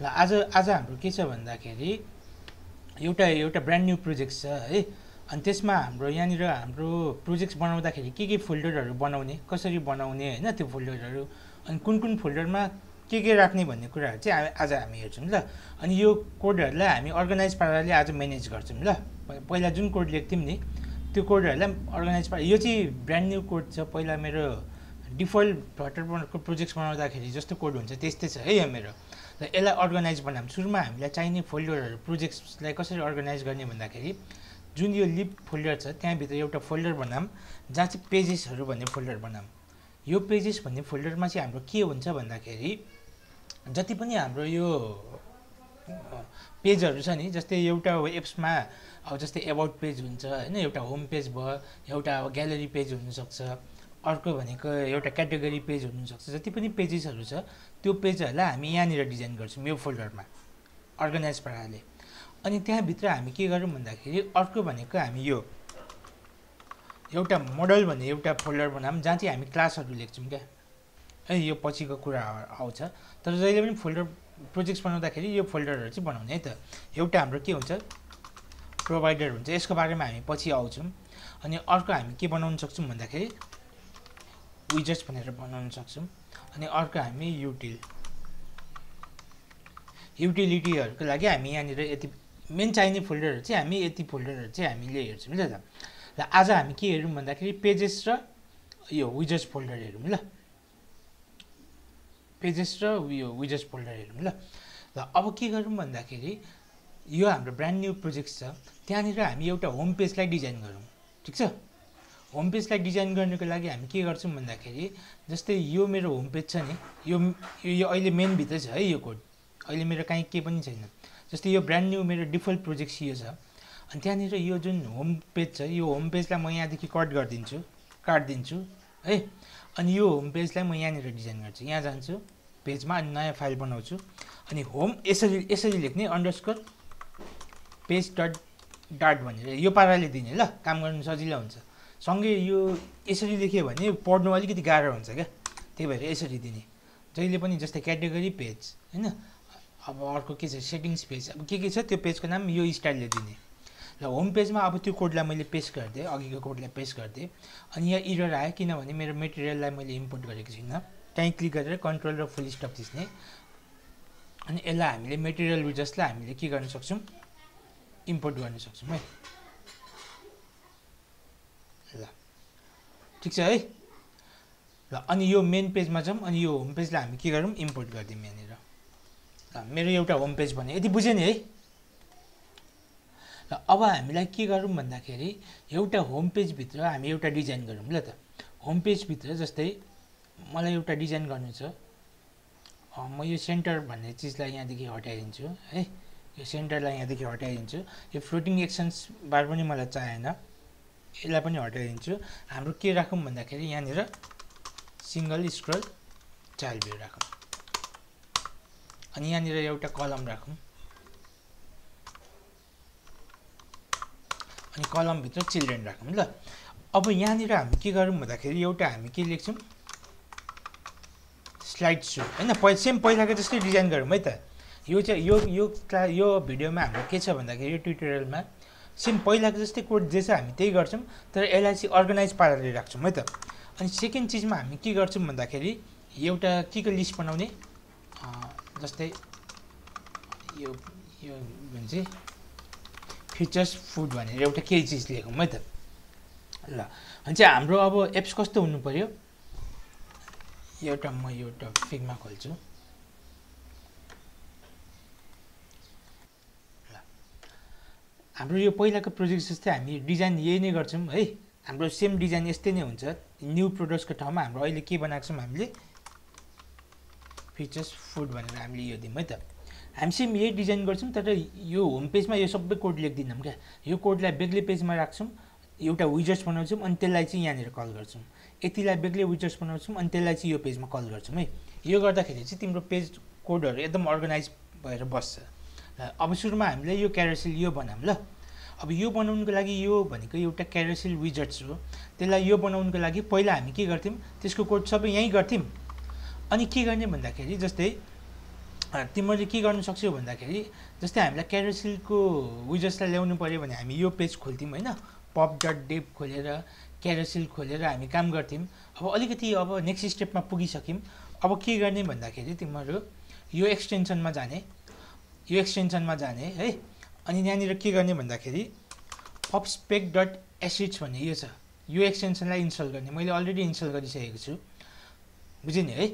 ल आज आज हाम्रो के छ भन्दाखेरि एउटा एउटा ब्रान्ड न्यू प्रोजेक्ट छ है। अनि त्यसमा हाम्रो यहाँनिर हाम्रो प्रोजेक्ट्स बनाउँदाखेरि के के फोल्डरहरू बनाउने कसरी बनाउने होइन त्यो फोल्डरहरू अनि कुन कुन फोल्डरमा के के राख्ने भन्ने कुराहरू चाहिँ आज हामी हेर्छौँ ल। अनि यो कोडहरूलाई हामी अर्गनाइज पाराले आज म्यानेज गर्छौँ ल। पहिला जुन कोड लेख्थ्यौँ नि त्यो कोडहरूलाई अर्गनाइज पारा। यो चाहिँ ब्रान्ड न्यू कोड छ। पहिला मेरो डिफल्ट फ्लटरको प्रोजेक्ट्स बनाउँदाखेरि जस्तो कोड हुन्छ त्यस्तै छ है यो मेरो। र यसलाई अर्गनाइज बनाऊँ सुरुमा हामीलाई चाहिने फोल्डरहरू प्रोजेक्ट्सलाई कसरी अर्गनाइज गर्ने भन्दाखेरि जुन यो लिप फोल्डर छ त्यहाँभित्र एउटा फोल्डर बनाऊँ जहाँ चाहिँ पेजेसहरू भन्ने फोल्डर बनाऊँ। यो पेजेस भन्ने फोल्डरमा चाहिँ हाम्रो के हुन्छ भन्दाखेरि जति पनि हाम्रो यो पेजहरू छ नि जस्तै एउटा एप्समा अब जस्तै एबाउट पेज हुन्छ होइन एउटा होम पेज भयो एउटा अब ग्यालेरी पेज हुनसक्छ। अर्को भनेको एउटा क्याटेगोरी पेज हुनसक्छ। जति पनि पेजेसहरू छ त्यो पेजहरूलाई हामी यहाँनिर डिजाइन गर्छौँ यो फोल्डरमा अर्गनाइज पाराले अनि त्यहाँभित्र हामी के गरौँ भन्दाखेरि अर्को भनेको हामी यो। एउटा मोडल भन्ने एउटा फोल्डर बनाऊँ जहाँ चाहिँ हामी क्लासहरू लेख्छौँ क्या। है यो पछिको कुरा आउँछ। तर जहिले पनि फोल्डर प्रोजेक्ट्स बनाउँदाखेरि यो फोल्डरहरू चाहिँ बनाउने है त। एउटा हाम्रो के हुन्छ? प्रोभाइडर हुन्छ। यसको बारेमा हामी पछि आउँछौँ। अनि अर्को हामी के बनाउन सक्छौँ भन्दाखेरि विजर्स भनेर बनाउन सक्छौँ। अनि अर्को हामी युटिल युटिलिटीहरूको लागि हामी यहाँनिर यति मेन चाहिने फोल्डरहरू चाहिँ हामी यति फोल्डरहरू चाहिँ हामीले हेर्छौँ ल त? ल आज हामी के हेरौँ भन्दाखेरि पेजेस र यो विजर्स फोल्डर हेरौँ ल। पेजेस र यो विजर्स फोल्डर हेरौँ ल। ल अब के गरौँ भन्दाखेरि यो हाम्रो ब्रान्ड न्यू प्रोजेक्ट छ। त्यहाँनिर हामी एउटा होम पेजलाई डिजाइन गरौँ ठिक छ? होम पेजलाई डिजाइन गर्नुको लागि हामी के गर्छौँ भन्दाखेरि जस्तै यो मेरो होम पेज छ नि यो यो अहिले मेनभित्र छ है यो कोड अहिले मेरो काहीँ केही पनि छैन। जस्तै यो ब्रान्ड न्यू मेरो डिफल्ट प्रोजेक्ट यो छ। अनि त्यहाँनिर यो जुन होम पेज छ यो होम पेजलाई म यहाँदेखि कट गरिदिन्छु काटिदिन्छु है। अनि यो होम पेजलाई म यहाँनिर डिजाइन गर्छु। यहाँ जान्छु पेजमा अनि नयाँ फाइल बनाउँछु। अनि होम यसरी यसरी लेख्ने अन्डरस्कोर पेज डट डाट भनेर यो पाराले दिने ल काम गर्नु सजिलो हुन्छ। सँगै यो यसरी लेख्यो भने पढ्नु अलिकति गाह्रो हुन्छ क्या। त्यही भएर यसरी दिने। जहिले पनि जस्तै क्याटेगोरी पेज होइन? अब अर्को के छ? सेटिङ्स पेज अब के के छ? त्यो पेजको नाम यो स्टाइलले दिने। ल होम पेजमा अब त्यो कोडलाई मैले पेस्ट गरिदिएँ अघिको कोडलाई पेस्ट गरिदिएँ अनि यहाँ इरर आयो किनभने मेरो मेटेरियललाई मैले इम्पोर्ट गरेको छुइनँ। त्यहीँ क्लिक गरेर कन्ट्रोल र फुल स्टप थिच्ने। अनि यसलाई हामीले मेटेरियल जसलाई हामीले के गर्न सक्छौँ? इम्पोर्ट गर्न सक्छौँ है ल ठिक छ है? ल अनि यो मेन पेजमा जाउँ अनि यो होम पेजलाई हामी के गरौँ? इम्पोर्ट गरिदिउँ यहाँनिर। ल मेरो एउटा होम पेज भने यति बुझ्यो नि है? र अब हामीलाई के गरौँ भन्दाखेरि एउटा होम पेजभित्र हामी एउटा डिजाइन गरौँ ल त। होम पेजभित्र जस्तै मलाई एउटा डिजाइन गर्नु छ। म यो सेन्टर भन्ने चिजलाई यहाँदेखि हटाइदिन्छु है? यो सेन्टरलाई यहाँदेखि हटाइदिन्छु। यो फ्लोटिङ एक्सन्स बार पनि मलाई चाहिएन। यसलाई पनि हटाइदिन्छु। हाम्रो के राखौँ भन्दाखेरि यहाँनिर सिङ्गल स्क्रोल चाइल्ड भ्यू राखौँ। अनि यहाँनिर एउटा कलम राखौँ। अनि कलमभित्र चिल्ड्रेन राखौँ ल। अब यहाँनिर हामी के गरौँ भन्दाखेरि एउटा हामी के लेख्छौँ? स्लाइड सो होइन? पहि सेम पहिलाको जस्तै डिजाइन गरौँ है त। यो चाहिँ यो यो क्ला यो भिडियोमा हाम्रो के छ भन्दाखेरि यो ट्युटोरियलमा सेम पहिलाको जस्तै कोड जे छ हामी त्यही गर्छौँ तर यसलाई चाहिँ अर्गनाइज पाराले राख्छौँ है त? अनि सेकेन्ड चिजमा हामी के गर्छौँ भन्दाखेरि एउटा के को लिस्ट बनाउने? जस्तै यो यो भन्छ फिचर्स फुड भनेर एउटा केही चिज लेखौँ है त? ल अनि चाहिँ हाम्रो अब एप्स कस्तो हुनु पऱ्यो एउटा म एउटा फिगमा खोल्छु। हाम्रो यो पहिलाको प्रोजेक्ट जस्तै हामी डिजाइन यही नै गर्छौँ है। हाम्रो सेम डिजाइन यस्तै नै हुन्छ। न्यू प्रोडक्ट्सको ठाउँमा हाम्रो अहिले के बनाएको छौँ हामीले? फिचर्स फुड भनेर हामीले यो दिउँ है त। हामी सेम यही डिजाइन गर्छौँ तर यो होम पेजमा यो सबै कोड लेख्दैनौँ क्या। यो कोडलाई बेग्लै पेजमा राख्छौँ एउटा विजर्स बनाउँछौँ अनि त्यसलाई चाहिँ यहाँनिर कल गर्छौँ। यतिलाई बेग्लै विजर्स बनाउँछौँ अनि त्यसलाई चाहिँ यो पेजमा कल गर्छौँ है। यो गर्दाखेरि चाहिँ तिम्रो पेज कोडहरू एकदम अर्गनाइज भएर बस्छ। अब सुरुमा हामीले यो क्यारोसेल यो बनाऊँ ल। अब यो बनाउनुको लागि यो भनेको एउटा क्यारोसेल विजर्ट्स हो। त्यसलाई यो बनाउनुको लागि पहिला हामी के गर्थ्यौँ त्यसको कोड सबै यहीँ गर्थ्यौँ। अनि के गर्ने भन्दाखेरि जस्तै तिमीहरूले के गर्नु सक्छौ भन्दाखेरि जस्तै हामीलाई क्यारोसिलको विजर्सलाई ल्याउनु पऱ्यो भने हामी यो पेज खोल्थ्यौँ होइन। पप डट डेप खोलेर क्यारोसिल खोलेर हामी काम गर्थ्यौँ। अब अलिकति अब नेक्स्ट स्टेपमा पुगिसक्यौँ। अब के गर्ने भन्दाखेरि तिमीहरू यो एक्सटेन्सनमा जाने। यो एक्सटेन्सनमा जाने है? अनि यहाँनिर के गर्ने भन्दाखेरि पपस्पेक डट एसिड्स भन्ने यो छ। यो एक्सटेन्सनलाई इन्स्टल गर्ने। मैले अलरेडी इन्स्टल गरिसकेको छु। बुझ्यो नि है?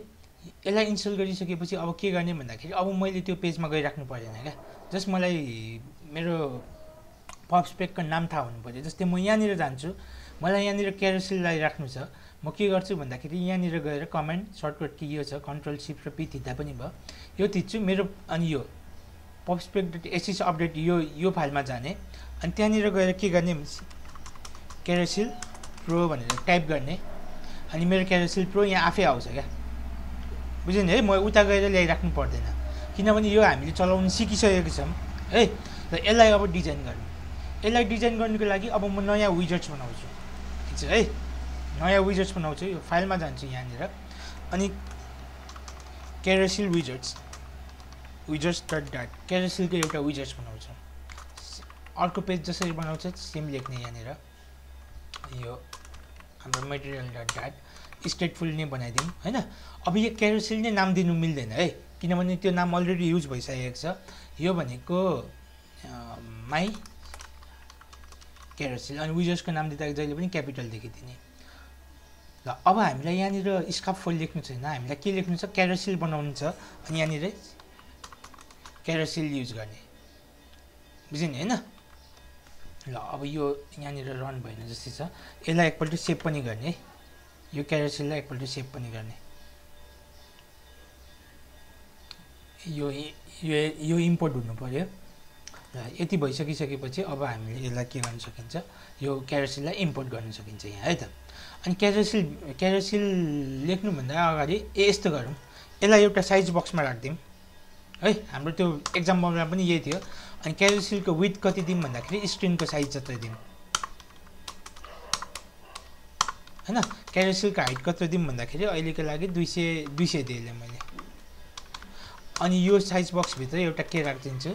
यसलाई इन्स्टल गरिसकेपछि अब के गर्ने भन्दाखेरि अब मैले त्यो पेजमा गइराख्नु परेन क्या। जस्ट मलाई मेरो पपस्पेकको नाम थाहा हुनु पऱ्यो। जस्तै म यहाँनिर जान्छु। मलाई यहाँनिर क्यारोसिललाई राख्नु छ। म के गर्छु भन्दाखेरि यहाँनिर गएर कमेन्ट सर्टकट कि यो छ कन्ट्रोल सिफ्ट र पी थिच्दा पनि भयो। यो थिच्छु। मेरो अनि यो पपस्पेक डट एसिस अपडेट यो यो फाइलमा जाने। अनि त्यहाँनिर गएर के गर्ने क्यारोसिल प्रो भनेर टाइप गर्ने। अनि मेरो क्यारोसिल प्रो यहाँ आफै आउँछ क्या। बुझ्यो नि है म उता गएर ल्याइराख्नु पर्दैन। किनभने यो हामीले चलाउनु सिकिसकेको छौँ है? र यसलाई अब डिजाइन गर्ने। यसलाई डिजाइन गर्नुको लागि अब म नयाँ विजर्ट्स बनाउँछु। ठिक छ है? नयाँ विजर्ट्स बनाउँछु यो फाइलमा जान्छु यहाँनिर। अनि क्यारोसिल विजर्ट्स विजर्ट्स डट डाट क्यारोसिलको एउटा विजर्ट्स बनाउँछु। अर्को पेज जसरी बनाउँछ सेम लेख्ने यहाँनिर। यो हाम्रो मेटेरियल डट डाट स्टेटफुल नै बनाइदिउँ होइन? अब यो क्यारोसिल नै नाम दिनु मिल्दैन है? किनभने त्यो नाम अलरेडी युज भइसकेको छ। यो भनेको माई क्यारोसिल अनि विजर्सको नाम दिँदा जहिले पनि क्यापिटल लेखिदिने ल अब हामीलाई यहाँनिर स्काप फोल लेख्नु छैन। हामीलाई के लेख्नु छ? क्यारोसिल बनाउनु छ। अनि यहाँनिर क्यारोसिल युज गर्ने। बुझ्यो नि होइन? ल अब यो यहाँनिर रन भएन जस्तै छ। यसलाई एकपल्ट सेभ पनि गर्ने। यो क्यारोसिललाई एकपल्ट सेभ पनि गर्ने। यो यो यो इम्पोर्ट हुनु पऱ्यो र यति भइसकिसकेपछि अब हामीले यसलाई के गर्न सकिन्छ? यो क्यारोसिललाई इम्पोर्ट गर्न सकिन्छ यहाँ है त? अनि क्यारोसिल क्यारोसिल लेख्नुभन्दा अगाडि ए यस्तो गरौँ। यसलाई एउटा साइज बक्समा राखिदिउँ। है हाम्रो त्यो एक्जाम्पलमा पनि यही थियो। अनि क्यारोसिलको विथ कति दिउँ भन्दाखेरि स्क्रिनको साइज जत्रै दिउँ होइन क्यारोसिलको हाइट कत्रो दिउँ भन्दाखेरि अहिलेको लागि दुई सय दुई सय दिएँ मैले। अनि यो साइज बक्सभित्र एउटा के राखिदिन्छु?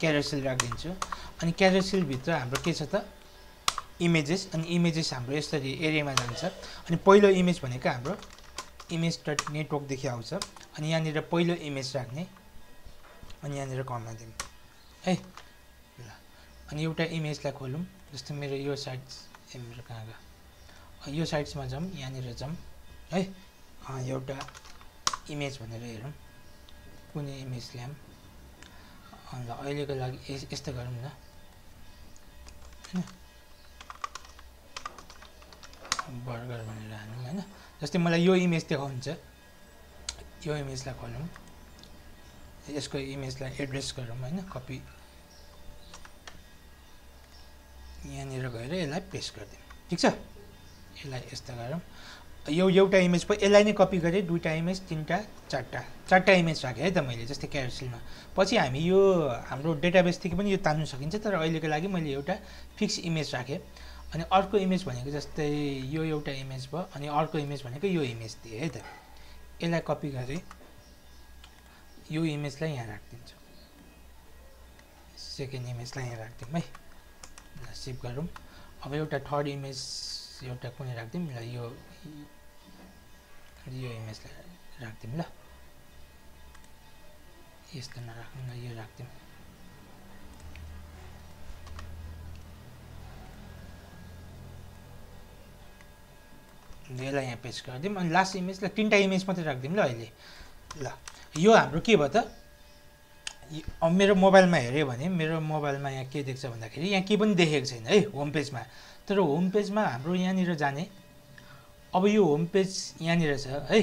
क्यारोसिल राखिदिन्छु। अनि क्यारोसिलभित्र हाम्रो के छ त? इमेजेस अनि इमेजेस हाम्रो यसरी एरियामा जान्छ। अनि पहिलो इमेज भनेको हाम्रो इमेज डट नेटवर्कदेखि आउँछ। अनि यहाँनिर पहिलो इमेज राख्ने। अनि यहाँनिर कमा दिउँ है? ल। अनि एउटा इमेजलाई खोलौँ जस्तै मेरो यो साइड ए मेरो कहाँ गयो? यो साइड्समा जाउँ यहाँनिर जाउँ है? एउटा इमेज भनेर हेरौँ। कुनै इमेज ल्याऊँ। अन्त अहिलेको लागि यस्तो गरौँ न होइन? बर्गर भनेर हानौँ होइन? जस्तै मलाई यो इमेज देखाउनुहुन्छ। यो इमेजलाई खोलौँ। यसको इमेजलाई एड्रेस गरौँ होइन? कपी यहाँनिर गएर यसलाई पेस्ट गरिदिउँ। ठिक छ? यसलाई यस्तो गरौँ। यो एउटा इमेज पो यसलाई नै कपी गरेँ। दुइटा इमेज तिनवटा चारवटा चारवटा इमेज राखेँ है त मैले जस्तै क्यारोसिलमा पछि हामी यो हाम्रो डेटाबेसदेखि पनि यो तान्नु सकिन्छ तर अहिलेको लागि मैले एउटा फिक्स इमेज राखेँ। अनि अर्को इमेज भनेको जस्तै यो एउटा इमेज भयो अनि अर्को इमेज भनेको यो इमेज दिएँ है त। यसलाई कपी गरेँ यो इमेजलाई यहाँ राखिदिन्छु। सेकेन्ड इमेजलाई यहाँ राखिदिउँ है। ल सेभ गरौँ। अब एउटा थर्ड इमेज एउटा कुनै राखिदिउँ ल यो यो इमेजलाई राखिदिउँ ल। यस्तो नराख्नु न यो राखिदिउँ। यसलाई यहाँ पेस्ट गरिदिउँ अनि लास्ट इमेजलाई तिनवटा इमेज मात्रै राखिदिउँ ल अहिले। ल यो हाम्रो के भयो त? मेरो मोबाइलमा हेऱ्यो भने मेरो मोबाइलमा यहाँ के देख्छ भन्दाखेरि यहाँ केही पनि देखेको छैन है होम पेजमा तर होम पेजमा हाम्रो यहाँनिर जाने अब यो होम पेज यहाँनिर छ है।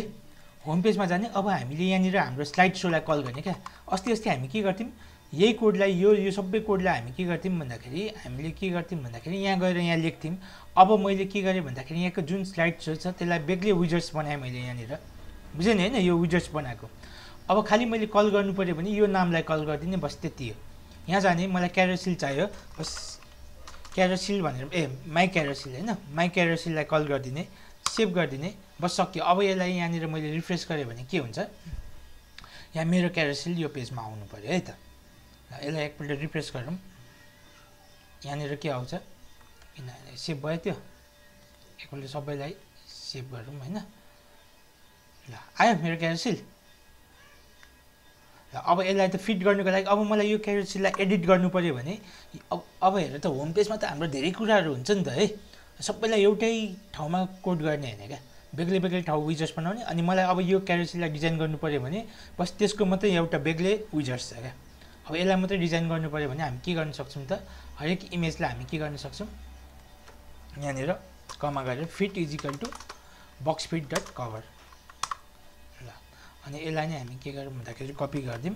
होम पेजमा जाने अब हामीले यहाँनिर हाम्रो स्लाइड सोलाई कल गर्ने क्या। अस्ति अस्ति हामी के गर्थ्यौँ यही कोडलाई यो यो सबै कोडलाई हामी के गर्थ्यौँ भन्दाखेरि हामीले के गर्थ्यौँ भन्दाखेरि यहाँ गएर यहाँ लेख्थ्यौँ। अब मैले के गरेँ भन्दाखेरि यहाँको जुन स्लाइड सो छ त्यसलाई बेग्लै विजर्स बनाएँ मैले यहाँनिर। बुझ्यो नि होइन? यो विजर्स बनाएको। अब खालि मैले कल गर्नु पऱ्यो भने यो नामलाई कल गरिदिने बस त्यति हो। यहाँ जाने मलाई क्यारोसिल चाहियो। बस क्यारोसिल भनेर ए माई क्यारोसिल होइन? माई क्यारोसिललाई कल गरिदिने सेभ गरिदिने बस सक्यो। अब यसलाई यहाँनिर मैले रिफ्रेस गरेँ भने के हुन्छ? यहाँ मेरो क्यारोसेल यो पेजमा आउनु पऱ्यो है त। यसलाई एकपल्ट रिफ्रेस गरौँ। यहाँनिर के आउँछ? किनभने सेभ भयो त्यो। एकपल्ट सबैलाई सेभ गरौँ होइन। ल आयो मेरो क्यारोसेल। र अब यसलाई त फिट गर्नुको लागि अब मलाई यो क्यारोसेललाई एडिट गर्नु पऱ्यो भने अब अब हेर त होम पेजमा त हाम्रो धेरै कुराहरू हुन्छ नि त है। सबैलाई एउटै ठाउँमा कोड गर्ने होइन क्या। बेग्लै बेग्लै ठाउँ विजर्स बनाउने अनि मलाई अब यो क्यारोसेललाई डिजाइन गर्नु पऱ्यो भने बस त्यसको मात्रै एउटा बेग्लै विजर्स छ क्या। अब यसलाई मात्रै डिजाइन गर्नु पऱ्यो भने हामी के गर्न सक्छौँ त? हरेक इमेजलाई हामी के गर्न सक्छौँ? यहाँनिर कमा गरेर fit is equal to box fit dot cover ल अनि यसलाई नै हामी के गरौँ भन्दाखेरि कपी गरिदिउँ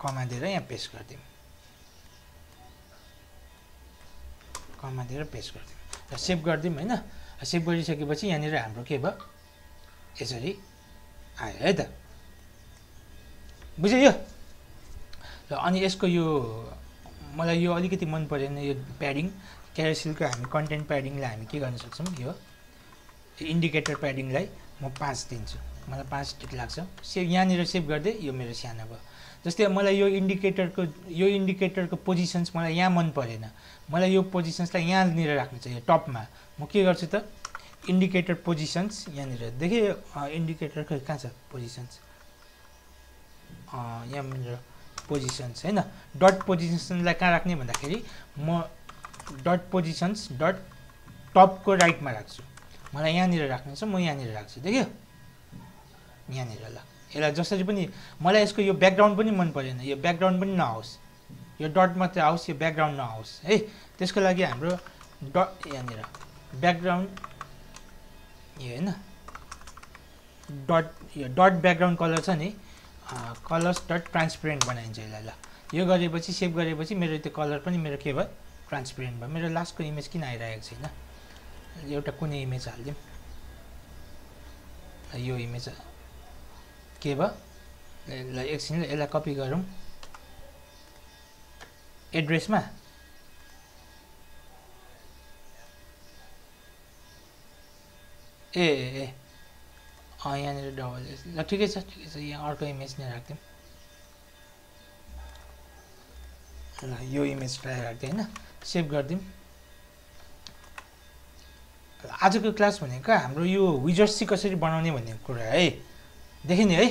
कमा दिएर यहाँ पेस्ट गरिदिउँ कमा दिएर पेस्ट गरिदिउँ र सेभ गरिदिउँ होइन। सेभ गरिसकेपछि यहाँनिर हाम्रो के भयो? यसरी आयो है त। बुझ्यो यो? र अनि यसको यो मलाई यो अलिकति मन परेन यो प्याडिङ क्यारोसिलको हामी कन्टेन्ट प्याडिङलाई हामी के गर्न सक्छौँ? यो इन्डिकेटर प्याडिङलाई म पाँच दिन्छु। मलाई पाँच ठिक लाग्छ। सेभ यहाँनिर सेभ गरिदिएँ यो मेरो सानो भयो। जस्तै मलाई यो इन्डिकेटरको यो इन्डिकेटरको पोजिसन्स मलाई यहाँ मन परेन। मलाई यो पोजिसन्सलाई यहाँनिर राख्नु छ यो टपमा म के गर्छु त? इन्डिकेटर पोजिसन्स यहाँनिर। देखेँ इन्डिकेटर खै कहाँ छ पोजिसन्स यहाँनिर। पोजिसन्स होइन? डट पोजिसन्सलाई कहाँ राख्ने भन्दाखेरि म डट पोजिसन्स डट टपको राइटमा राख्छु। मलाई यहाँनिर राख्नु छ म यहाँनिर राख्छु देख्यो? यहाँनिर ल। यसलाई जसरी पनि मलाई यसको यो ब्याकग्राउन्ड पनि मन परेन यो ब्याकग्राउन्ड पनि नआओस्। यो डट मात्रै आओस् यो ब्याकग्राउन्ड नआओस् है? त्यसको लागि हाम्रो डट यहाँनिर ब्याकग्राउन्ड यो होइन? डट यो डट ब्याकग्राउन्ड कलर छ नि कलर्स डट ट्रान्सपेरेन्ट बनाइन्छ यसलाई ल। यो गरेपछि सेभ गरेपछि मेरो त्यो कलर पनि मेरो के भयो? ट्रान्सपेरेन्ट भयो। मेरो लास्टको इमेज किन आइरहेको छैन? एउटा कुनै इमेज हालिदिउँ। यो इमेज के भयो? ल एकछिन यसलाई कपी गरौँ। एड्रेसमा? ए ए। यहाँनिर डबल एस ल ठिकै छ ठिकै छ यहाँ अर्को इमेज नै राखिदिउँ। ल यो इमेजलाई राखिदिउँ होइन? सेभ गरिदिउँ। आजको क्लास भनेको हाम्रो यो विजर्स कसरी बनाउने भन्ने कुरा है। देखेँ नि है।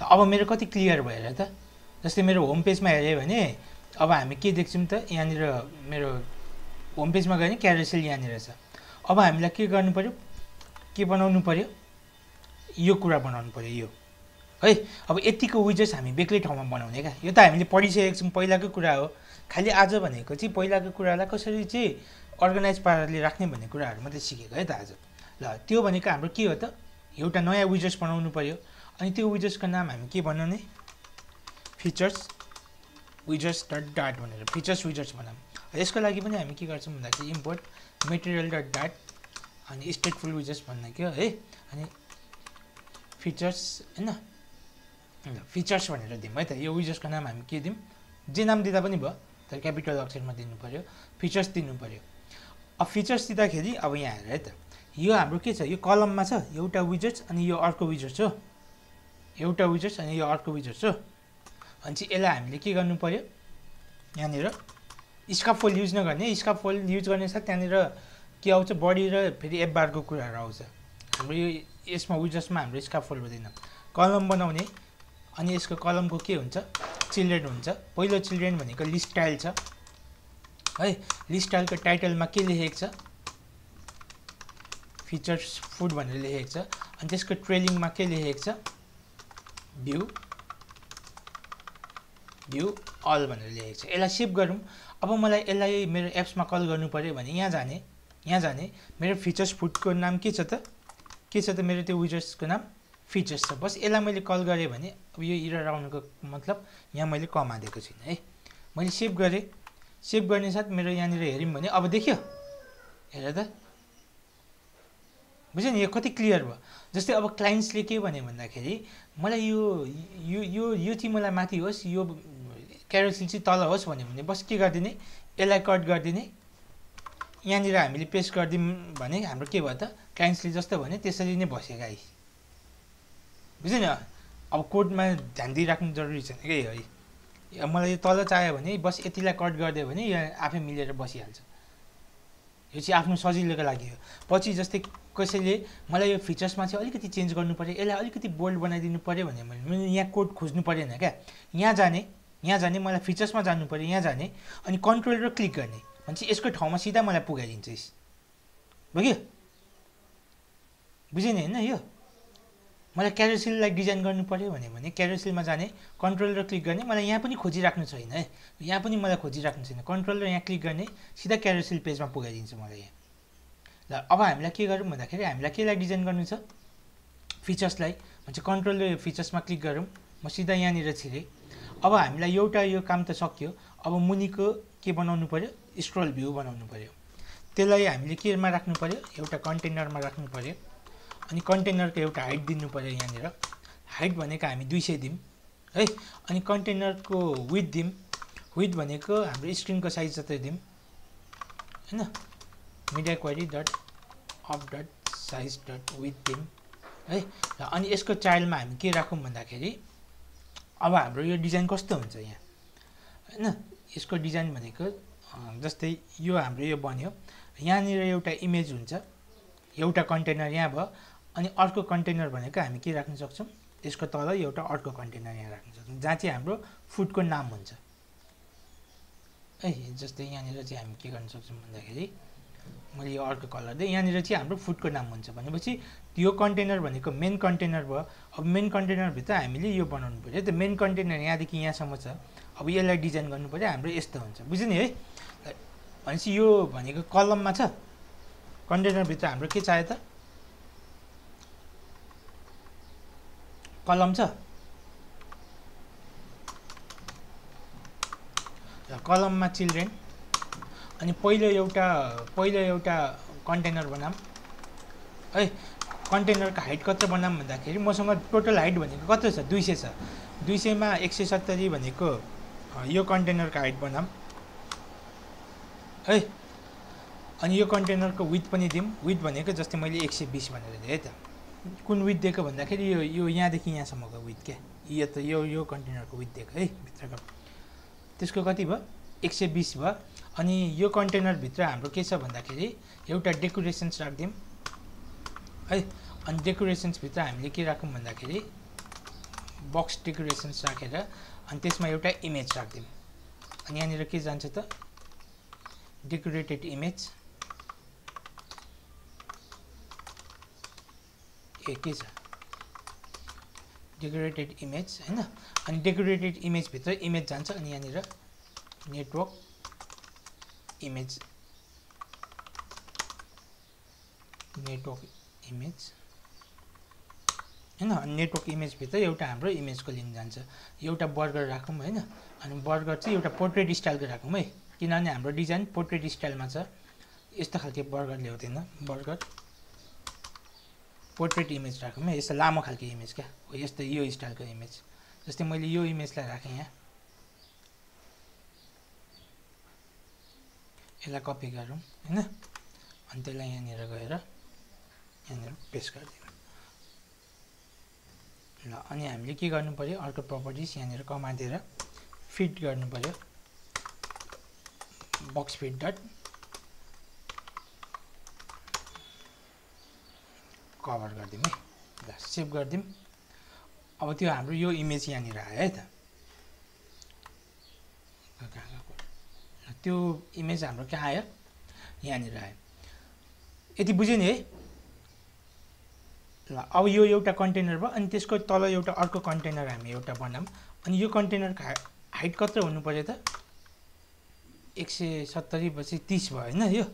अब मेरो कति क्लियर भयो र त जस्तै मेरो होम पेजमा हेऱ्यो भने अब हामी के देख्छौँ त यहाँनिर मेरो होम पेजमा गयो भने क्यारोसेल यहाँनिर छ। अब हामीलाई के गर्नु पऱ्यो के बनाउनु पऱ्यो यो कुरा बनाउनु पऱ्यो यो। है अब यतिको विजेस हामी बेग्लै ठाउँमा बनाउने क्या। यो त हामीले पढिसकेको छौँ पहिलाकै कुरा हो। खालि आज भनेको चाहिँ पहिलाको कुरालाई कसरी चाहिँ अर्गनाइज पाराले राख्ने भन्ने कुराहरू मात्रै सिकेको है त आज। ल त्यो भनेको हाम्रो के हो त? एउटा नयाँ विजेस बनाउनु पऱ्यो अनि त्यो विजेसको नाम हामी के बनाउने? फिचर्स विजर्स डट डाट भनेर। फिचर्स विजर्स बनाऊँ यसको लागि पनि हामी के गर्छौँ भन्दाखेरि इम्पोर्ट मेटेरियल डट डाट अनि स्टेटफुल विजर्स भन्ने के हो है? अनि फिचर्स होइन? फिचर्स भनेर दिउँ है त? यो विजर्सको नाम हामी के दिउँ? जे नाम दिँदा पनि भयो तर क्यापिटल अक्षरमा दिनु पऱ्यो फिचर्स दिनु पऱ्यो अब फिचर्स दिँदाखेरि अब यहाँ हेर है त? यो हाम्रो के छ? यो कलममा छ एउटा विजर्स अनि यो अर्को विजर्स हो। एउटा विजर्स अनि यो अर्को विजर्स हो। अनि चाहिँ यसलाई हामीले के गर्नु पऱ्यो यहाँनिर स्काप फोल्ड युज नगर्ने स्काप फोल्ड युज गर्ने साथ त्यहाँनिर के आउँछ बडी र फेरि एफ बारको कुराहरू आउँछ। हाम्रो यो यसमा विजर्समा हाम्रो स्काप फोल्ड हुँदैन। कलम बनाउने अनि यसको कलमको के हुन्छ? चिल्ड्रेन हुन्छ। पहिलो चिल्ड्रेन भनेको लिस्ट टाइल छ। है लिस्ट टाइलको टाइटलमा के लेखेको छ? फिचर्स फुड भनेर लेखेको छ। अनि त्यसको ट्रेलिङमा के लेखेको छ? भ्यू भ्यू अल भनेर लेखेको छ। यसलाई सेभ गरौँ। अब मलाई यसलाई मेरो एप्समा कल गर्नु पऱ्यो भने यहाँ जाने। यहाँ जाने। मेरो फिचर्स फुडको नाम के छ त? के छ त मेरो त्यो विजर्सको नाम? फिचर्स छ। बस यसलाई मैले कल गरेँ भने अब यो इरर आउनुको मतलब यहाँ मैले कमा दिएको छुइनँ है। मैले सेभ गरेँ। सेभ गर्ने साथ मेरो यहाँनिर हेऱ्यौँ भने अब देख्यो। हेर त। बुझ्यो नि यो कति क्लियर भयो। जस्तै अब क्लाइन्ट्सले के भन्यो भन्दाखेरि मलाई यो यो यो यो चाहिँ मलाई माथि होस् यो क्यारोसिल चाहिँ तल होस् भन्यो भने बस के गरिदिने? यसलाई कट गरिदिने। यहाँनिर हामीले पेस्ट गरिदिउँ भने हाम्रो के भयो त? काइन्सले जस्तो भने त्यसरी नै बस्यो गाई बुझ्यो नि अब कोडमा ध्यान दिइराख्नु जरुरी छैन कि है? मलाई यो तल चाहियो भने बस यतिलाई कट गरिदियो भने यो आफै मिलेर बसिहाल्छ। यो चाहिँ आफ्नो सजिलोको लागि हो। पछि जस्तै कसैले मलाई यो फिचर्समा चाहिँ अलिकति चेन्ज गर्नु पऱ्यो यसलाई अलिकति बोल्ड बनाइदिनु पऱ्यो भने मैले यहाँ कोड खोज्नु परेन क्या। यहाँ जाने यहाँ जाने मलाई फिचर्समा जानु पऱ्यो यहाँ जाने अनि कन्ट्रोल र क्लिक गर्ने। भनेपछि यसको ठाउँमा सिधा मलाई पुगाइदिन्छ बुझ्यो बुझ्यो? नि होइन यो। मलाई क्यारोसिललाई डिजाइन गर्नु पऱ्यो भने भने क्यारोसिलमा जाने कन्ट्रोल र क्लिक गर्ने मलाई यहाँ पनि खोजिराख्नु छैन है। यहाँ पनि मलाई खोजिराख्नु छैन। कन्ट्रोल र यहाँ क्लिक गर्ने सिधा क्यारोसिल पेजमा पुगाइदिन्छ मलाई यहाँ। ल अब हामीलाई के गरौँ भन्दाखेरि हामीलाई केलाई डिजाइन गर्नु छ? फिचर्सलाई। भन्छ कन्ट्रोल र फिचर्समा क्लिक गरौँ। म सिधा यहाँनिर छिरेँ। अब हामीलाई एउटा यो काम त सक्यो। अब मुनिको के बनाउनु पऱ्यो स्क्रोल भ्यू बनाउनु पऱ्यो त्यसलाई हामीले केमा राख्नु पऱ्यो एउटा कन्टेनरमा राख्नु पऱ्यो अनि कन्टेनरको एउटा हाइट दिनु पऱ्यो यहाँनिर। हाइट भनेको हामी दुई सय दिउँ है? अनि कन्टेनरको विथ दिउँ विथ भनेको हाम्रो स्क्रिनको साइज जति दिउँ होइन? Media query dot of dot size dot width दिउँ है? र अनि यसको चाइल्डमा हामी के राखौँ भन्दाखेरि अब हाम्रो यो डिजाइन कस्तो हुन्छ यहाँ? होइन? यसको डिजाइन भनेको जस्तै यो हाम्रो यो बन्यो। यहाँनिर एउटा इमेज हुन्छ। एउटा कन्टेनर यहाँ भयो। अनि अर्को कन्टेनर भनेको हामी के राख्न सक्छौँ? त्यसको तल एउटा अर्को कन्टेनर यहाँ राख्न सक्छौँ जहाँ चाहिँ हाम्रो फुडको नाम हुन्छ। है जस्तै यहाँनिर चाहिँ हामी के गर्न सक्छौँ भन्दाखेरि मैले यो अर्को कलर दिएँ। यहाँनिर चाहिँ हाम्रो फुडको नाम हुन्छ भनेपछि यो कन्टेनर भनेको मेन कन्टेनर भयो। अब मेन कन्टेनरभित्र हामीले यो बनाउनु पऱ्यो। त्यो मेन कन्टेनर यहाँदेखि यहाँसम्म छ। अब यसलाई डिजाइन गर्नु पऱ्यो। हाम्रो यस्तो हुन्छ। बुझ्यो नि है? भनेपछि यो भनेको कलममा छ। कन्टेनरभित्र हाम्रो के चाहियो त? कलम छ। कलममा चिल्ड्रेन। अनि पहिलो एउटा पहिलो एउटा कन्टेनर बनाऊँ। है कन्टेनरको हाइट कत्रो बनाऊँ भन्दाखेरि मसँग टोटल हाइट भनेको कत्रो छ? दुई सय छ। दुई सयमा एक सय सत्तरी भनेको यो कन्टेनरको हाइट बनाऊँ। है? अनि यो कन्टेनरको विथ पनि दिउँ विथ भनेको जस्तै मैले एक सय बिस भनेर दिएँ है त। कुन विथ दिएको भन्दाखेरि यो यो यहाँदेखि यहाँसम्मको विथ क्या यो त यो यो कन्टेनरको विथ दिएको है भित्रको। त्यसको कति भयो? एक सय बिस भयो। अनि यो कन्टेनरभित्र हाम्रो के छ भन्दाखेरि एउटा डेकोरेसन्स राखिदिउँ है? अनि डेकोरेसन्सभित्र हामीले के राखौँ भन्दाखेरि बक्स डेकोरेसन्स राखेर अनि त्यसमा एउटा इमेज राखिदिउँ अनि यहाँनिर के जान्छ त? डेकोरेटेड इमेज ए के छ डेकोरेटेड इमेज होइन? अनि डेकोरेटेड इमेजभित्र इमेज जान्छ अनि यहाँनिर नेटवर्क इमेज नेटवर्क इमेज होइन? अनि नेटवर्क इमेजभित्र एउटा हाम्रो इमेजको लिङ्क जान्छ। एउटा बर्गर राखौँ होइन? अनि बर्गर चाहिँ एउटा पोर्ट्रेट स्टाइलको राखौँ है? किनभने हाम्रो डिजाइन पोर्ट्रेट स्टाइलमा छ। यस्तो खालको बर्गर ल्याउँदैन बर्गर। पोर्ट्रेट इमेज राखौँ है यस्तो लामो खालको इमेज क्या। हो यस्तो यो स्टाइलको इमेज जस्तै मैले यो इमेजलाई राखेँ यहाँ। यसलाई कपी गरौँ होइन? अनि त्यसलाई यहाँनिर गएर यहाँनिर पेस्ट गरिदिउँ। ल अनि हामीले के गर्नु पऱ्यो अर्को प्रपर्टिज यहाँनिर कमाइदिएर फिट गर्नु पऱ्यो फिट डट कभर गरिदिउँ है। ल सेभ गरिदिउँ। अब त्यो हाम्रो यो इमेज यहाँनिर आयो है त। त्यो इमेज हाम्रो कहाँ आयो? यहाँनिर आयो। यति बुझ्यो नि है? ल अब यो एउटा कन्टेनर भयो अनि त्यसको तल एउटा अर्को कन्टेनर हामी एउटा बनाऊँ। अनि यो कन्टेनरको हाइट कत्रो हुनु त? एक सय सत्तरी पछि तिस भयो होइन यो?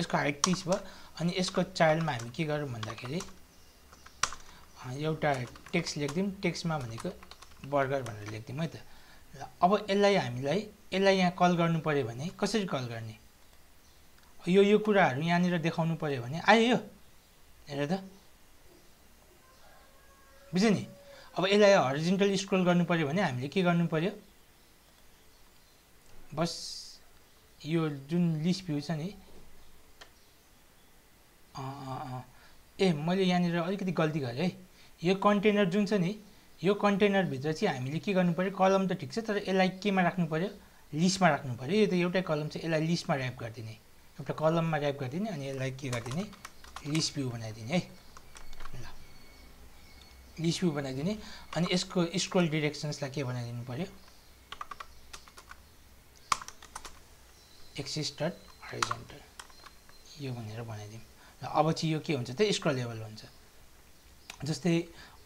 यसको हाइट तिस भयो। अनि यसको चाइल्डमा हामी के गरौँ भन्दाखेरि एउटा टेक्स्ट लेखिदिउँ। टेक्स्टमा भनेको बर्गर भनेर लेखिदिउँ है त। ल अब यसलाई हामीलाई यसलाई यहाँ कल गर्नु पऱ्यो भने कसरी कल गर्ने? यो यो कुराहरू यहाँनिर देखाउनु पऱ्यो भने आयो यो। हेर त। बुझ्यो नि? अब यसलाई हरिजेन्टल स्क्रोल गर्नु पऱ्यो भने हामीले के गर्नु पऱ्यो बस यो जुन लिस्ट भ्यू छ नि ए मैले यहाँनिर अलिकति गल्ती गरेँ है यो कन्टेनर जुन छ नि यो कन्टेनरभित्र चाहिँ हामीले के गर्नु पऱ्यो कलम त ठिक छ तर यसलाई केमा राख्नु पऱ्यो लिस्टमा राख्नु पऱ्यो यो त एउटै कलम चाहिँ यसलाई लिस्टमा ऱ्याप गरिदिने एउटा कलममा ऱ्याप गरिदिने अनि यसलाई के गरिदिने लिस्ट भ्यू बनाइदिने है ल लिस्ट भ्यू बनाइदिने अनि यसको स्क्रोल डिरेक्सन्सलाई के बनाइदिनु पऱ्यो एक्सिस डट हरिजन्टल यो भनेर बनाइदिउँ। र अब चाहिँ यो के हुन्छ त? स्क्रलेबल हुन्छ। जस्तै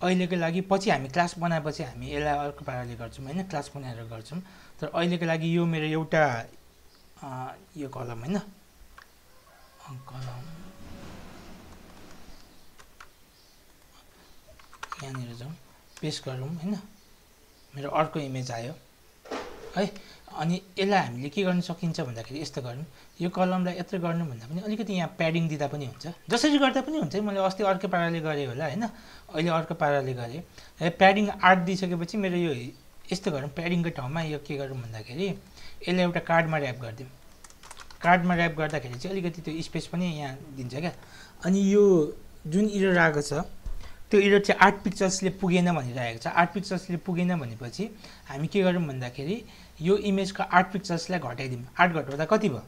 अहिलेको लागि पछि हामी क्लास बनाएपछि हामी यसलाई अर्को पाराले गर्छौँ होइन? क्लास बनाएर गर्छौँ। तर अहिलेको लागि यो मेरो एउटा यो कलम होइन? कलम। यहाँनिर जाउँ। पेस्ट गरौँ होइन? मेरो अर्को इमेज आयो। है? अनि यसलाई हामीले के गर्न सकिन्छ भन्दाखेरि यस्तो गर्नु। यो कलमलाई यत्रो गर्नु भन्दा पनि अलिकति यहाँ प्याडिङ दिँदा पनि हुन्छ। जसरी गर्दा पनि हुन्छ मैले अस्ति अर्कै पाराले गरेँ होला होइन? अहिले अर्को पाराले गरेँ। है प्याडिङ आर्ट दिइसकेपछि मेरो यो यस्तो गरौँ प्याडिङको ठाउँमा यो के गरौँ भन्दाखेरि यसलाई एउटा कार्डमा ऱ्याप गरिदिउँ। कार्डमा ऱ्याप गर्दाखेरि चाहिँ अलिकति त्यो स्पेस पनि यहाँ दिन्छ क्या। अनि यो जुन इरर आएको छ त्यो इरर चाहिँ आर्ट पिक्चर्सले पुगेन भनिरहेको छ। आर्ट पिक्चर्सले पुगेन भनेपछि हामी के गरौँ भन्दाखेरि यो इमेजको आर्ट पिक्चर्सलाई घटाइदिउँ। आर्ट घटाउँदा कति भयो?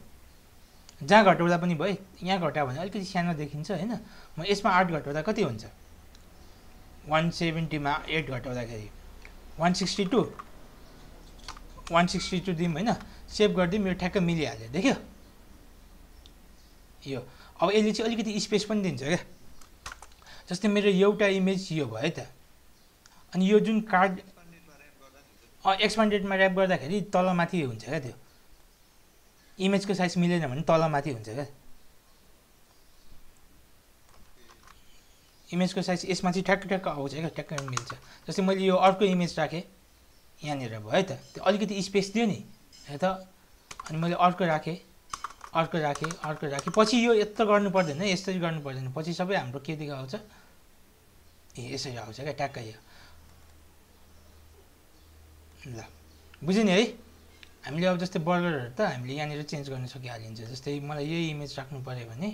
जहाँ घटाउँदा पनि भयो यहाँ घटायो भने अलिकति सानो देखिन्छ होइन? म यसमा आर्ट घटाउँदा कति हुन्छ? वान सेभेन्टीमा eight घटाउँदाखेरि। One sixty two one sixty two दिउँ होइन? सेभ गरिदिउँ यो ठ्याक्क मिलिहाल्यो देख्यो? यो। अब यसले चाहिँ अलिकति स्पेस पनि दिन्छ क्या? जस्तै मेरो एउटा इमेज यो भयो त। अनि यो जुन कार्ड एक्सपान्डेडमा ऱ्याप गर्दाखेरि तलमाथि हुन्छ क्या त्यो। इमेजको साइज मिलेन भने तलमाथि हुन्छ क्या। इमेजको साइज यसमा चाहिँ ठ्याक्क ठ्याक्क आउँछ क्या ठ्याक्क मिल्छ। जस्तै मैले यो अर्को इमेज राखेँ यहाँनिर भयो त। त्यो अलिकति स्पेस दियो नि है त। अनि मैले अर्को राखेँ अर्को राखेँ अर्को राखेँ। पछि यो यत्रो गर्नु पर्दैन यसरी गर्नु पर्दैन। पछि सबै हाम्रो के देखाउँछ ए यसरी आउँछ क्या ट्याक्कै यो। ल बुझ्यो नि है? हामीले अब जस्तै बर्गरहरू त हामीले यहाँनिर चेन्ज गर्न सकिहालिन्छ। जस्तै मलाई यही इमेज राख्नु पऱ्यो भने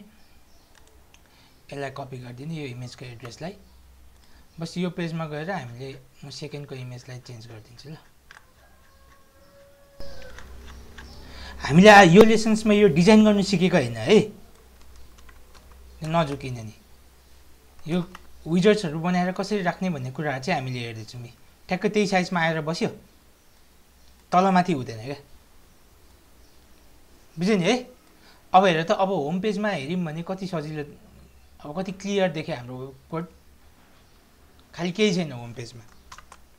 यसलाई कपी गरिदिने यो इमेजको एड्रेसलाई। बस यो पेजमा गएर हामीले म सेकेन्डको इमेजलाई चेन्ज गरिदिन्छु ल। हामीले यो लेसन्समा यो डिजाइन गर्नु सिकेको होइन है? नझुकिन नि। यो विजर्सहरू बनाएर कसरी राख्ने भन्ने कुराहरू चाहिँ हामीले हेर्दैछौँ नि। ठ्याक्कै त्यही साइजमा आएर बस्यो। तलमाथि हुँदैन क्या? बुझ्यो नि है? अब हेर त अब होम पेजमा हेऱ्यौँ भने कति सजिलो अब कति क्लियर देख्यो हाम्रो कोड खालि केही छैन होम पेजमा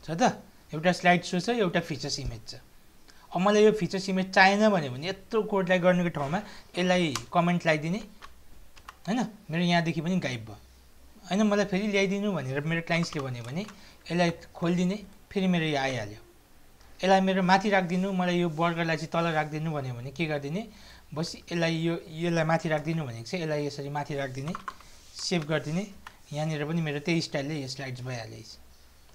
छ त? एउटा स्लाइड सो छ एउटा फिचर्स इमेज छ। अब मलाई यो फिचर्स इमेज चाहिएन भन्यो भने यत्रो कोडलाई गर्नुको ठाउँमा यसलाई कमेन्ट लगाइदिने। होइन? मेरो यहाँदेखि पनि गाइब भयो। होइन? मलाई फेरि ल्याइदिनु भनेर मेरो क्लाइन्ट्सले भन्यो भने यसलाई खोलिदिने फेरि मेरो यो आइहाल्यो। यसलाई मेरो माथि राखिदिनु मलाई यो बर्गरलाई चाहिँ तल राखिदिनु भन्यो भने के गरिदिने? बस यसलाई यो यसलाई माथि राखिदिनु भनेको चाहिँ यसलाई यसरी माथि राखिदिने सेभ गरिदिने। यहाँनिर पनि मेरो त्यही स्टाइलले यो स्लाइड्स भइहाल्यो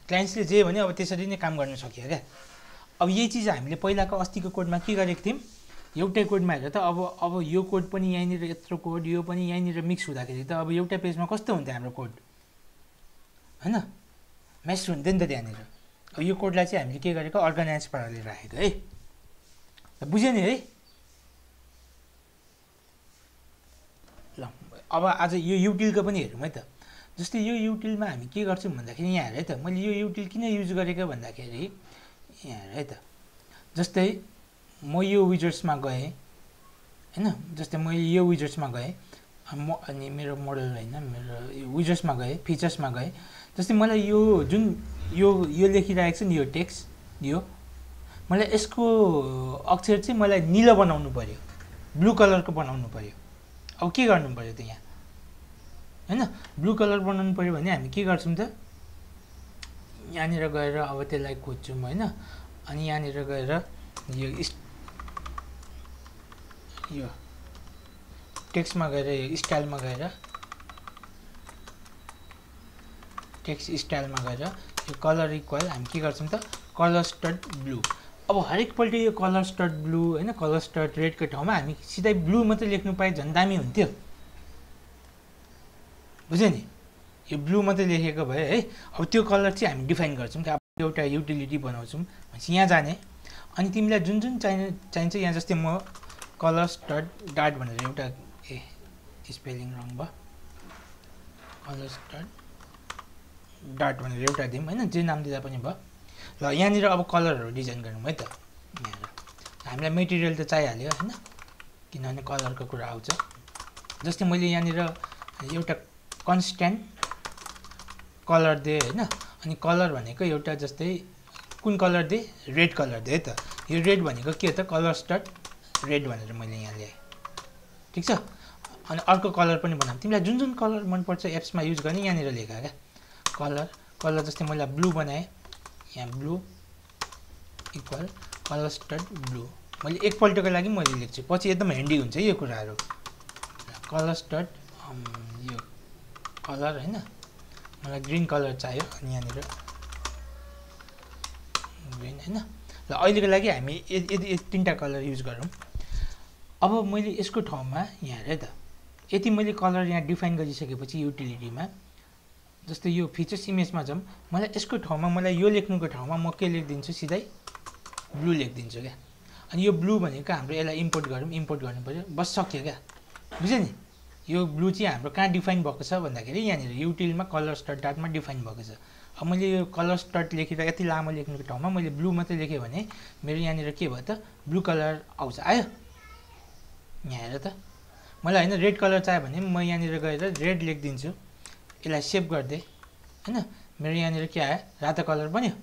क्लाइन्ट्सले जे भन्यो अब त्यसरी नै काम गर्न सकियो क्या। अब यही चिज हामीले पहिलाको अस्तिको कोडमा के गरेको थियौँ? एउटै कोडमा हेरेर त अब अब यो कोड पनि यहीँनिर यत्रो कोड यो पनि यहीँनिर मिक्स हुँदाखेरि त अब एउटै पेजमा कस्तो हुन्थ्यो हाम्रो कोड? होइन? म्यास हुन्थ्यो नि त त्यहाँनिर। यो कोडलाई चाहिँ हामीले के गरेको अर्गनाइज पाराले राखेको है? बुझ्यो नि है? ल अब आज यो युटिलको पनि हेरौँ है त। जस्तै यो युटिलमा हामी के गर्छौँ भन्दाखेरि यहाँ हेर है त। मैले यो युटिल किन युज गरेको भन्दाखेरि यहाँ है त। जस्तै म यो विजर्समा गएँ होइन? जस्तै मैले यो विजर्समा गएँ म अनि मेरो मोडल होइन मेरो यो विजर्समा गएँ फिचर्समा गएँ। जस्तै मलाई यो जुन यो यो लेखिरहेको छ नि यो टेक्स्ट यो मलाई यसको अक्षर चाहिँ मलाई निलो बनाउनु पऱ्यो ब्लू कलरको बनाउनु पऱ्यो अब के गर्नु पऱ्यो त यहाँ? होइन ब्लू कलर बनाउनु पऱ्यो भने हामी के गर्छौँ त? यहाँनिर गएर अब त्यसलाई खोज्छौँ होइन? अनि यहाँनिर गएर यो यो टेक्स्टमा गएर यो स्टाइलमा गएर टेक्स्ट स्टाइलमा गएर यो कलर इक्वल हामी के गर्छौँ त? कलर स्टड ब्लू। अब हरेकपल्ट यो कलर स्टड ब्लू होइन कलर स्टड रेडको ठाउँमा हामी सिधै ब्लू मात्रै लेख्नु पाए झन् दामी हुन्थ्यो। बुझ्यो नि? यो ब्लू मात्रै लेखेको भए है अब त्यो कलर चाहिँ हामी डिफाइन गर्छौँ कि अब एउटा युटिलिटी बनाउँछौँ भनेपछि यहाँ जाने। अनि तिमीलाई जुन जुन चाहिने चाहिन्छ यहाँ जस्तै म कलर्स डट डाट भनेर एउटा ए स्पेलिङ रङ भयो। कलर्स डट डाट भनेर एउटा दिउँ होइन? जे नाम दिँदा पनि भयो। ल यहाँनिर अब कलरहरू डिजाइन गरौँ है त। यहाँनिर। हामीलाई मेटेरियल त चाहिहाल्यो होइन? किनभने कलरको कुरा आउँछ। जस्तै मैले यहाँनिर एउटा कन्सट्यान्ट कलर दिएँ होइन? अनि कलर भनेको एउटा जस्तै कुन कलर दिएँ? रेड कलर दिएँ है त। यो रेड भनेको के त? कलर स्टट रेड भनेर मैले यहाँ ल्याएँ। ठिक छ? अनि अर्को कलर पनि बनाऊँ। तिमीलाई जुन जुन कलर मनपर्छ एप्समा युज गर्ने यहाँनिर लेखा क्या? कलर कलर जस्तै मैले ब्लू बनाएँ। यहाँ ब्लू इक्वल कलर स्टट ब्लू। मैले एकपल्टको लागि मैले लेख्छु। पछि एकदम ह्यान्डी हुन्छ यो कुराहरू। कलर स्टट यो कलर होइन। मलाई ग्रिन कलर चाहियो अनि यहाँनिर ग्रिन होइन। ल अहिलेको लागि हामी यदि तिनवटा कलर युज गरौँ। अब मैले यसको ठाउँमा यहाँ हेर त यति मैले कलर यहाँ डिफाइन गरिसकेपछि युटिलिटीमा जस्तै यो फिचर्स इमेजमा जाउँ मलाई यसको ठाउँमा मलाई यो लेख्नुको ठाउँमा म के लेखिदिन्छु? सिधै ब्लू लेखिदिन्छु क्या। अनि यो ब्लू भनेको हाम्रो यसलाई इम्पोर्ट गरौँ इम्पोर्ट गर्नु पऱ्यो बस सक्यो क्या। बुझ्यो नि? यो ब्लू चाहिँ हाम्रो कहाँ डिफाइन भएको छ भन्दाखेरि यहाँनिर युटिलमा कलर स्टट डाटमा डिफाइन भएको छ। अब मैले यो कलर स्टट लेखेर यति लामो लेख्नुको ठाउँमा मैले ब्लू मात्रै लेखेँ भने मेरो यहाँनिर के भयो त? ब्लू कलर आउँछ। आयो। यहाँ हेर त। मलाई होइन रेड कलर चाहियो भने म यहाँनिर गएर रेड लेखिदिन्छु। यसलाई सेभ गरिदिएँ होइन? मेरो यहाँनिर के आयो? रातो कलर बन्यो।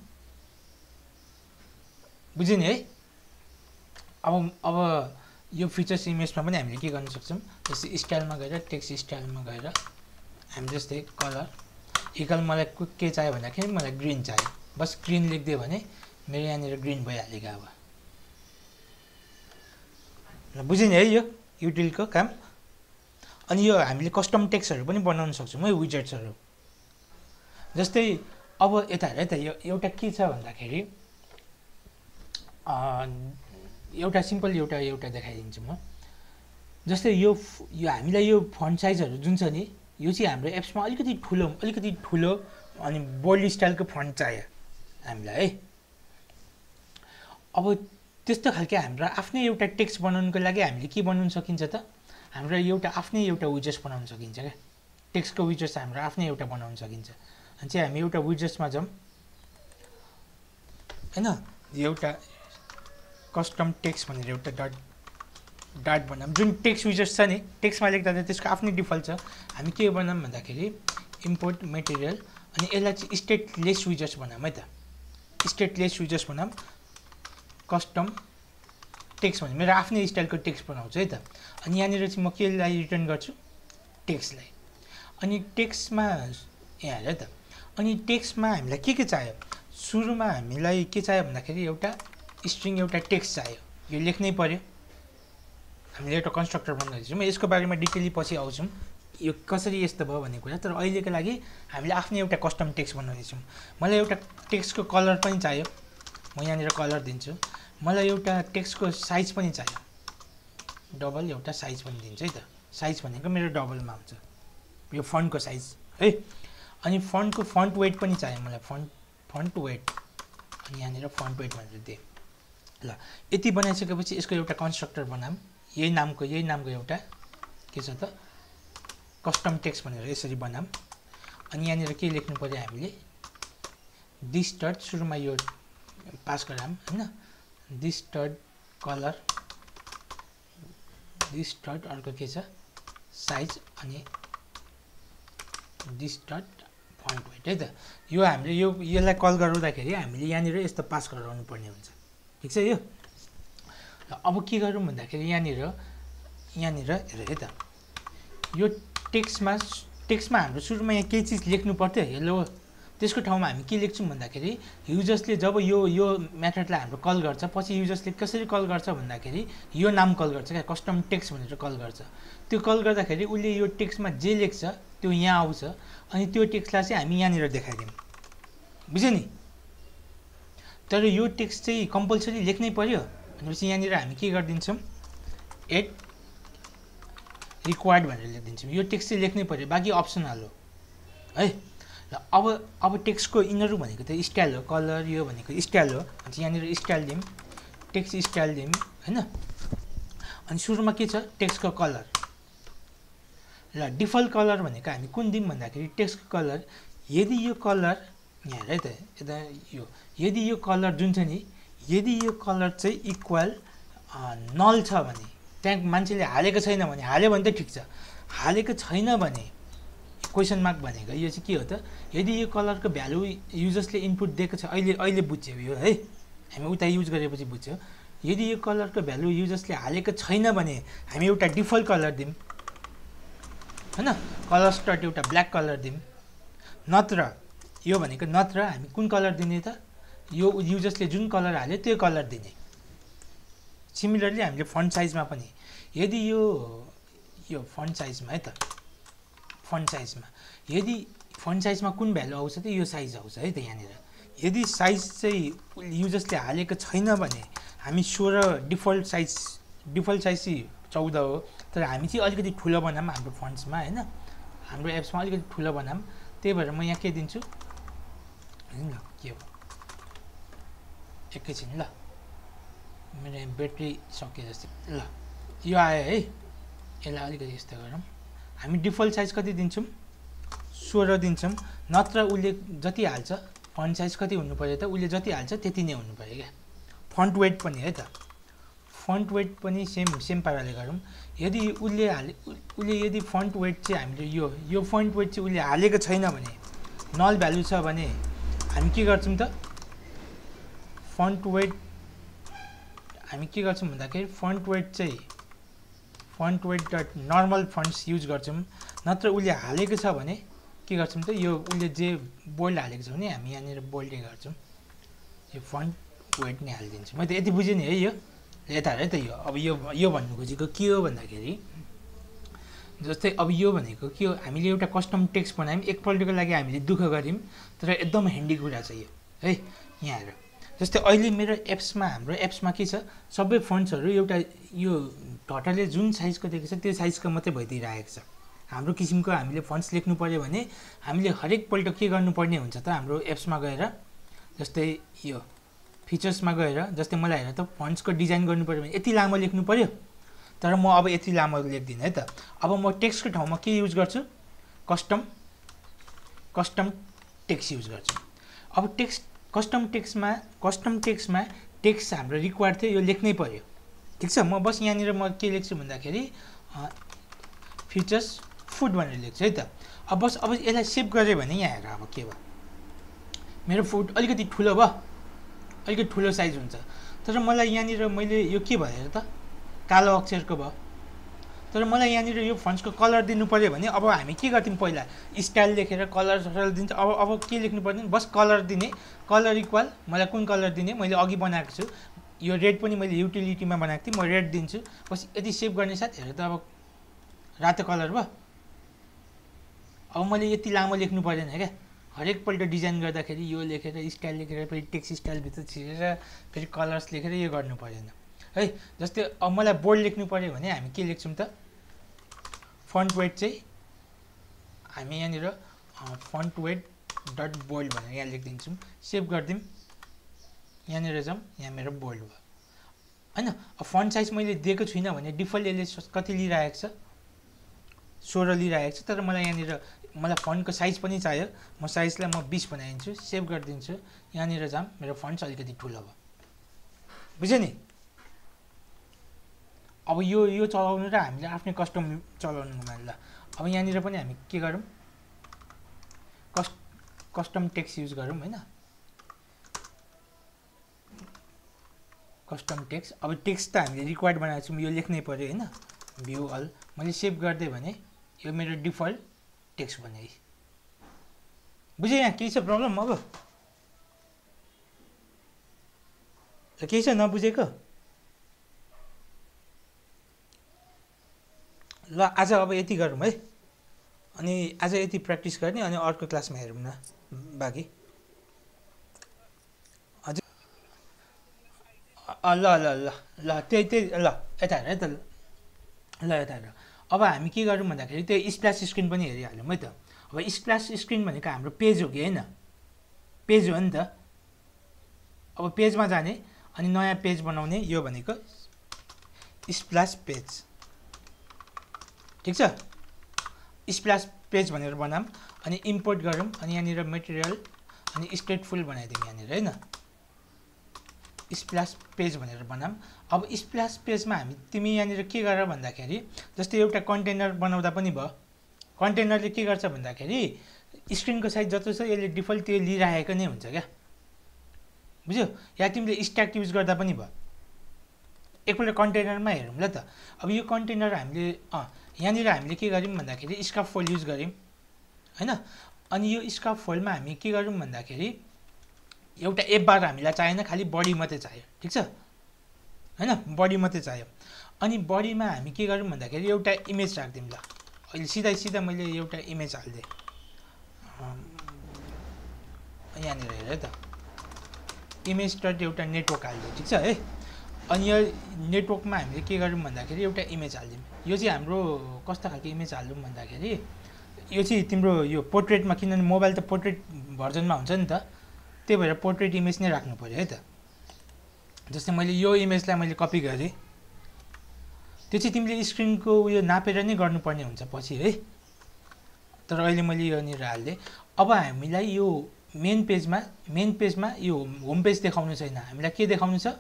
बुझ्यो नि है? अब अब यो फिचर्स इमेजमा पनि हामीले के गर्न सक्छौँ? जस्तै स्टाइलमा गएर टेक्स्ट स्टाइलमा गएर हामी जस्तै कलर इक्वल मलाई के चाहियो भन्दाखेरि मलाई ग्रिन चाहियो। बस ग्रिन लेखिदियो भने मेरो यहाँनिर ग्रिन भइहाल्यो क्या अब बुझ्यो नि है यो? युटिलको काम? अनि यो हामीले कस्टम टेक्स्टहरू पनि बनाउन सक्छौँ है विजेट्सहरू जस्तै अब यता हेर त यो एउटा के छ भन्दाखेरि एउटा सिम्पल एउटा एउटा देखाइदिन्छु म। जस्तै यो यो हामीलाई यो फन्ट साइजहरू जुन छ नि यो चाहिँ हाम्रो एप्समा अलिकति ठुलो अलिकति ठुलो अनि बोल्ड स्टाइलको फन्ट चाहियो हामीलाई है। अब त्यस्तो खालको हाम्रो आफ्नै एउटा टेक्स्ट बनाउनुको लागि हामीले के बनाउनु सकिन्छ त? हाम्रो एउटा आफ्नै एउटा विजेस बनाउन सकिन्छ क्या। टेक्स्टको विजेस हाम्रो आफ्नै एउटा बनाउन सकिन्छ। अनि चाहिँ हामी एउटा विजेसमा जाउँ। होइन? एउटा कस्टम टेक्स्ट भनेर एउटा डट डाट बनाऊँ जुन टेक्स्ट विजेस छ नि टेक्स्टमा लेख्दा त त्यसको आफ्नै डिफल्ट छ। हामी के बनाऊँ भन्दाखेरि इम्पोर्ट मेटेरियल अनि यसलाई चाहिँ स्टेटलेस विजेस बनाऊँ है त। स्टेटलेस विजेस बनाऊँ कस्टम टेक्स्ट भने मेरो आफ्नै स्टाइलको टेक्स्ट बनाउँछु है त। अनि यहाँनिर चाहिँ म केलाई रिटर्न गर्छु? टेक्स्टलाई। अनि टेक्स्टमा यहाँ हेर त। अनि टेक्स्टमा हामीलाई के के चाहियो? सुरुमा हामीलाई के चाहियो भन्दाखेरि एउटा स्ट्रिङ एउटा टेक्स्ट चाहियो। यो लेख्नै पऱ्यो हामीले एउटा कन्स्ट्रक्टर बनाउँदैछौँ। यसको बारेमा डिटेली पछि आउँछौँ। यो कसरी यस्तो भयो भन्ने कुरा। तर अहिलेको लागि हामीले आफ्नै एउटा कस्टम टेक्स्ट बनाउँदैछौँ। मलाई एउटा टेक्स्टको कलर पनि चाहियो। म यहाँनिर कलर दिन्छु। मलाई एउटा टेक्स्टको साइज पनि चाहियो। डबल एउटा साइज पनि दिन्छु है त। साइज भनेको मेरो डबलमा हुन्छ। यो फन्टको साइज है? अनि फन्टको फन्ट वेट पनि चाहियो मलाई। फन्ट फन्ट वेट अनि यहाँनिर फन्ट वेट भनेर दिएँ। ल यति बनाइसकेपछि यसको एउटा कन्स्ट्रक्टर बनाऊँ। यही नामको यही नामको एउटा के छ त? कस्टम टेक्स्ट भनेर यसरी बनाऊँ। अनि यहाँनिर के लेख्नु पऱ्यो हामीले? दिस डट सुरुमा यो पास गराऊँ होइन? This dot colour this dot अर्को के छ? साइज अनि दिस डट फन्ट वेट है त? यो हामीले यो यसलाई कल गराउँदाखेरि हामीले यहाँनिर यस्तो पास गराउनु पर्ने हुन्छ। ठिक छ यो? अब के गरौँ भन्दाखेरि यहाँनिर यहाँनिर हेर है त? यो टेक्स्टमा टेक्स्टमा हाम्रो सुरुमा यहाँ केही चिज लेख्नु पर्थ्यो? हेलो त्यसको ठाउँमा हामी के लेख्छौँ भन्दाखेरि युजर्सले जब यो यो मेथडलाई हाम्रो कल गर्छ पछि युजर्सले कसरी कल गर्छ भन्दाखेरि यो नाम कल गर्छ क्या कस्टम टेक्स्ट भनेर कल गर्छ। त्यो कल गर्दाखेरि उसले यो टेक्स्टमा जे लेख्छ त्यो यहाँ आउँछ अनि त्यो टेक्स्टलाई चाहिँ हामी यहाँनिर देखाइदिउँ। बुझ्यो नि? तर यो टेक्स्ट चाहिँ कम्पलसरी लेख्नै पऱ्यो भनेपछि यहाँनिर हामी के गरिदिन्छौँ? एड रिक्वायर्ड भनेर लेखिदिन्छौँ। यो टेक्स्ट चाहिँ लेख्नै पऱ्यो बाँकी अप्सनल हो। है? ल अब अब टेक्स्टको यिनीहरू भनेको त स्टाइल हो कलर यो भनेको स्टाइल हो। यहाँनिर स्टाइल दिउँ टेक्स्ट स्टाइल दिउँ होइन? अनि सुरुमा के छ? टेक्स्टको कलर ल डिफल्ट कलर भनेको हामी कुन दिउँ भन्दाखेरि टेक्स्टको कलर यदि यो कलर यहाँ है त यता यो यदि यो कलर जुन छ नि यदि यो कलर चाहिँ इक्वल नल छ भने त्यहाँ मान्छेले हालेको छैन भने हाल्यो भने त ठिक छ। हालेको छैन भने क्वेसन मार्क भनेको यो चाहिँ के हो त? यदि यो कलरको भ्यालु युजर्सले इनपुट दिएको छ अहिले अहिले बुझ्यो यो है? हामी उता युज गरेपछि बुझ्यो। यदि यो कलरको भ्यालु युजर्सले हालेको छैन भने हामी एउटा डिफल्ट कलर दिउँ होइन? कलर स्टट एउटा ब्ल्याक कलर दिउँ नत्र यो भनेको नत्र हामी कुन कलर दिने त? यो युजर्सले जुन कलर हाल्यो त्यो कलर दिने। सिमिलरली हामीले फन्ट साइजमा पनि। यदि यो यो फन्ट साइजमा है त? फन्ट साइजमा यदि फन्ट साइजमा कुन भ्यालु आउँछ त यो साइज आउँछ है त यहाँनिर। यदि साइज चाहिँ युजर्सले हालेको छैन भने हामी सोह्र डिफल्ट साइज डिफल्ट साइज चाहिँ चौध हो। तर हामी चाहिँ अलिकति ठुलो बनाऊँ हाम्रो फन्ट्समा होइन? हाम्रो एप्समा अलिकति ठुलो बनाऊँ। त्यही भएर म यहाँ के दिन्छु? ल के हो? एकैछिन ल। मेरो ब्याट्री सके जस्तै ल। यो आयो है। यसलाई अलिकति यस्तो गरौँ। हामी डिफल्ट साइज कति दिन्छौँ? सोह्र दिन्छौँ। नत्र उसले जति हाल्छ फन्ट साइज कति हुनु पऱ्यो त उसले जति हाल्छ त्यति नै हुनु पऱ्यो क्या। फन्ट वेट पनि है त। फन्ट वेट पनि सेम सेम पाराले गरौँ। यदि उसले हाले उसले यदि फन्ट वेट चाहिँ हामीले यो यो फन्ट वेट चाहिँ उसले हालेको छैन भने नल भ्यालु छ भने हामी के गर्छौँ त? फन्ट वेट हामी के गर्छौँ भन्दाखेरि फन्ट वेट चाहिँ font weight dot normal fonts use गर्छौँ। नत्र उसले हालेको छ भने के गर्छौँ त? यो उसले जे बोल्ड हालेको छ भने हामी यहाँनिर बोल्डै गर्छौँ। यो फन्ट वेट नै हालिदिन्छु। मैले त यति बुझेँ नि है यो। यता है त यो। अब यो यो भन्नु खोजेको के हो भन्दाखेरि जस्तै अब यो भनेको के हो? हामीले एउटा कस्टम टेक्स्ट बनायौँ। एकपल्टको लागि हामीले दुःख गऱ्यौँ। तर एकदम ह्यान्डी कुरा छ यो। है यहाँ हेर जस्तै अहिले मेरो एप्समा हाम्रो एप्समा के छ सबै फन्ड्सहरू एउटा यो ढटाले जुन साइजको दिएको छ त्यो साइजको मात्रै भइदिइरहेको छ। हाम्रो किसिमको हामीले फन्ड्स लेख्नु पऱ्यो भने हामीले हरेकपल्ट के गर्नुपर्ने हुन्छ त हाम्रो एप्समा गएर जस्तै यो फिचर्समा गएर जस्तै मलाई हेर त फन्ट्सको डिजाइन गर्नु पऱ्यो भने यति लामो लेख्नु पऱ्यो तर म अब यति लामो लेख्दिनँ है त। अब म टेक्स्टको ठाउँमा के युज गर्छु? कस्टम कस्टम टेक्स्ट युज गर्छु। अब टेक्स्ट कस्टम टेक्स्टमा कस्टम टेक्स्टमा टेक्स्ट हाम्रो रिक्वायर्ड थियो यो लेख्नै पऱ्यो ठिक छ? म बस यहाँनिर म के लेख्छु भन्दाखेरि फिचर्स फुड भनेर लेख्छु है त। अब बस अब यसलाई सेभ गरेँ भने यहाँ हेर अब के भयो? मेरो फुड अलिकति ठुलो भयो। अलिकति ठुलो साइज हुन्छ। तर मलाई यहाँनिर मैले यो के भयो त? कालो अक्षरको भयो। तर मलाई यहाँनिर यो फन्ट्सको कलर दिनु पऱ्यो भने अब हामी के गर्थ्यौँ पहिला? स्टाइल लेखेर कलर सलर दिन्छ। अब अब के लेख्नु पर्ने बस कलर दिने। कलर इक्वल मलाई कुन कलर दिने? मैले अघि बनाएको छु। यो रेड पनि मैले युटिलिटीमा बनाएको थिएँ। म रेड दिन्छु। बस यति सेभ गर्ने साथ हेर त अब रातो कलर भयो। अब मैले यति लामो लेख्नु परेन क्या। हरेकपल्ट डिजाइन गर्दाखेरि यो लेखेर स्टाइल लेखेर फेरि टेक्स्ट स्टाइलभित्र छिरेर फेरि कलर्स लेखेर यो गर्नु परेन। है जस्तै अब मलाई बोर्ड लेख्नु पऱ्यो भने हामी के लेख्छौँ त? फन्ट वेट चाहिँ हामी यहाँनिर फन्ट वेट डट बोल्ड भनेर यहाँ लेखिदिन्छौँ। सेभ गरिदिउँ यहाँनिर जाउँ यहाँ मेरो बोल्ड भयो। होइन अब फन्ट साइज मैले दिएको छुइनँ भने डिफल्ट यसले कति लिइरहेको छ? सोह्र लिइरहेको छ तर मलाई यहाँनिर मलाई फन्टको साइज पनि चाहियो। म साइजलाई म बिस बनाइदिन्छु। सेभ गरिदिन्छु। यहाँनिर जाऊँ मेरो फन्ट अलिकति ठुलो भयो। बुझ्यो नि? अब यो यो चलाउनु र हामीले आफ्नै कस्टम चलाउनुमा ल अब यहाँनिर पनि हामी के गरौँ? कस् कस्टम टेक्स्ट युज गरौँ होइन? कस्टम टेक्स्ट अब टेक्स्ट त हामीले रिक्वायर्ड बनाएको छौँ यो लेख्नै पऱ्यो होइन? भ्यू अल मैले सेभ गरिदिएँ भने यो मेरो डिफल्ट टेक्स्ट भने बुझेँ यहाँ केही छ प्रब्लम अब? केही छ नबुझेको? ल आज अब यति गरौँ है। अनि आज यति प्र्याक्टिस गर्ने अनि अर्को क्लासमा हेरौँ न बाँकी हजुर। ल ल ल ल त्यही त्यही ल यता हेर है त ल। यता हेर। अब हामी के गरौँ भन्दाखेरि त्यो स्प्ल्यास स्क्रिन पनि हेरिहाल्यौँ है त। अब स्प्ल्यास स्क्रिन भनेको हाम्रो पेज हो कि होइन? पेज हो नि त। अब पेजमा जाने अनि नयाँ पेज बनाउने यो भनेको स्प्ल्यास पेज ठिक छ? स्प्ल्यास पेज भनेर बनाऊँ अनि इम्पोर्ट गरौँ अनि यहाँनिर मेटेरियल अनि स्टेटफुल बनाइदिउँ यहाँनिर होइन? स्प्ल्यास पेज भनेर बनाऊँ। अब स्प्ल्यास पेजमा हामी तिमी यहाँनिर के गर भन्दाखेरि जस्तै एउटा कन्टेनर बनाउँदा पनि भयो। कन्टेनरले के गर्छ भन्दाखेरि स्क्रिनको साइज जस्तो छ यसले डिफल्ट त्यो लिइराखेको नै हुन्छ क्या। बुझ्यो? या तिमीले स्ट्याक युज गर्दा पनि भयो। एकपल्ट कन्टेनरमा हेरौँ ल त। अब यो कन्टेनर हामीले यहाँनिर हामीले के गऱ्यौँ भन्दाखेरि स्काफ फोल्ड युज गऱ्यौँ होइन अनि यो स्काफ फोल्डमा हामी के गऱ्यौँ भन्दाखेरि एउटा एप बार हामीलाई चाहिएन खालि बडी मात्रै चाहियो ठिक छ होइन बडी मात्रै चाहियो अनि बडीमा हामी के गरौँ भन्दाखेरि एउटा इमेज राखिदिउँ ल अहिले सिधै सिधा मैले एउटा इमेज हालिदिएँ यहाँनिर हेर त इमेज डट एउटा नेटवर्क हालिदियो ठिक छ है अनि यो नेटवर्कमा हामीले के गरौँ भन्दाखेरि एउटा इमेज हालिदिउँ। यो चाहिँ हाम्रो कस्तो खालको इमेज हालिदिउँ भन्दाखेरि यो चाहिँ तिम्रो यो पोर्ट्रेटमा किनभने मोबाइल त पोर्ट्रेट भर्जनमा हुन्छ नि त त्यही भएर पोर्ट्रेट इमेज नै राख्नु पऱ्यो है त। जस्तै मैले यो इमेजलाई मैले कपी गरेँ। त्यो चाहिँ तिमीले स्क्रिनको उयो नापेर नै गर्नुपर्ने हुन्छ पछि है। तर अहिले मैले यहाँनिर हालिदिएँ। अब हामीलाई यो मेन पेजमा मेन पेजमा यो होम पेज देखाउनु छैन। हामीलाई के देखाउनु छ?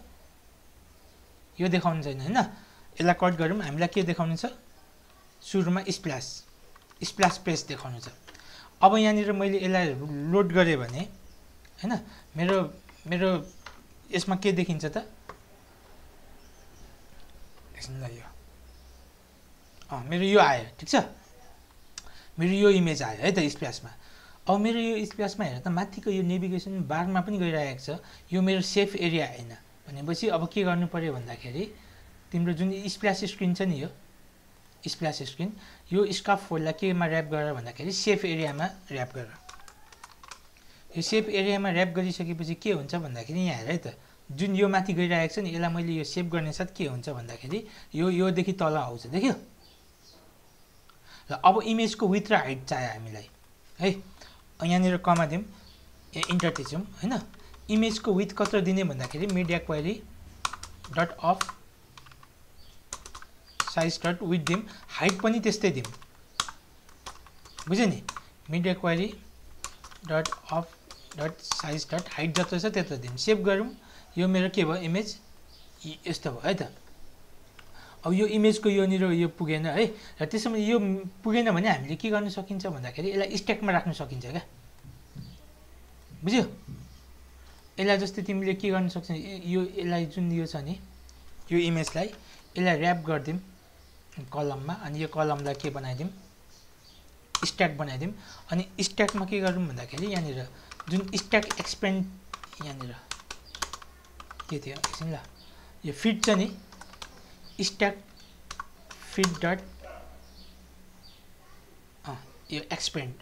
यो देखाउनु छैन होइन? यसलाई कट गरौँ हामीलाई के देखाउनु छ? सुरुमा स्प्ल्यास स्प्ल्यास पेज देखाउनु छ। अब यहाँनिर मैले यसलाई लोड गरेँ भने होइन? मेरो मेरो यसमा के देखिन्छ त? ल यो। अँ मेरो यो आयो ठिक छ? मेरो यो इमेज आयो है त स्प्यासमा अब मेरो यो स्प्यासमा हेर त माथिको यो नेभिगेसन बारमा पनि गइरहेको छ। यो मेरो सेफ एरिया होइन। भनेपछि अब के गर्नु पऱ्यो भन्दाखेरि तिम्रो जुन स्प्ल्यास स्क्रिन छ नि यो स्प्ल्यास स्क्रिन यो स्काफ फोल्डलाई केमा ऱ्याप गर भन्दाखेरि सेफ एरियामा ऱ्याप गर। यो सेफ एरियामा ऱ्याप गरिसकेपछि के हुन्छ भन्दाखेरि यहाँ हेर है त जुन यो माथि गइरहेको छ नि यसलाई मैले यो सेभ गर्ने साथ के हुन्छ भन्दाखेरि यो योदेखि तल आउँछ देख्यो? र अब इमेजको विथ र हाइट चाहियो हामीलाई। है यहाँनिर कमा दिउँ इन्टर थिचौँ होइन? इमेजको विथ कत्रो दिने भन्दाखेरि media query dot of size dot width दिउँ हाइट पनि त्यस्तै दिउँ बुझ्यो नि? Media query dot of dot size dot height जत्रो छ त्यत्रो दिउँ सेभ गरौँ। यो मेरो के भयो? इमेज यस्तो भयो है त। अब यो इमेजको योनिर यो पुगेन है। र त्यसमा यो पुगेन भने हामीले के गर्न सकिन्छ भन्दाखेरि यसलाई स्ट्याकमा राख्न सकिन्छ क्या। बुझ्यो? यसलाई जस्तै तिमीले के गर्न सक्छ? यो यसलाई जुन यो छ नि यो इमेजलाई यसलाई ऱ्याप गरिदिउँ कलममा अनि यो कलमलाई के बनाइदिउँ? स्ट्याक बनाइदिउँ। अनि स्ट्याकमा के गरौँ भन्दाखेरि यहाँनिर जुन स्ट्याक एक्सपेन्ड यहाँनिर के थियो? एकछिन ल। यो फिट छ नि स्ट्याक फिट डट यो एक्सपेन्ड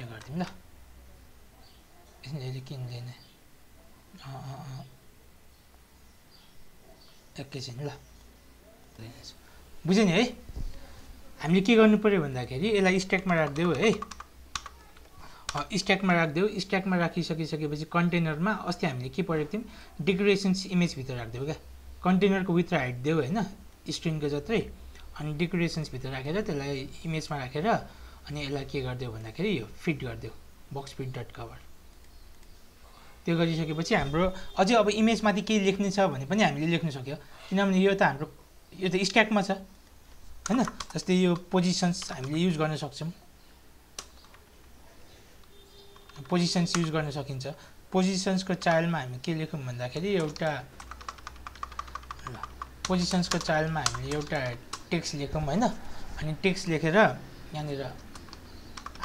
यो गरिदिउँ ल। अहिले किन्दैन एकैछिन ल। बुझ्यो नि है? हामीले के गर्नु पऱ्यो भन्दाखेरि यसलाई स्ट्याकमा राखिदेऊ है। स्ट्याकमा राखिदेऊ। स्ट्याकमा राखिसकिसकेपछि कन्टेनरमा अस्ति हामीले के पढेको थियौँ? डेकोरेसन्स इमेजभित्र राखिदेऊ क्या। कन्टेनरको भित्र हाइट देऊ होइन स्क्रिनको जत्रै। अनि डेकोरेसन्सभित्र राखेर त्यसलाई इमेजमा राखेर अनि यसलाई के गरिदियो भन्दाखेरि यो फिट गरिदियो बक्स फिट डट कभर त्यो गरिसकेपछि हाम्रो अझै अब इमेजमाथि केही लेख्ने छ भने पनि हामीले लेख्न सक्यो। किनभने यो त हाम्रो यो त स्ट्याकमा छ। होइन? जस्तै यो पोजिसन्स हामीले युज गर्न सक्छौँ। पोजिसन्स युज गर्न सकिन्छ। पोजिसन्सको चाइल्डमा हामी के लेखौँ भन्दाखेरि एउटा पोजिसन्सको चाइल्डमा हामीले एउटा टेक्स्ट लेखौँ होइन? अनि टेक्स्ट लेखेर यहाँनिर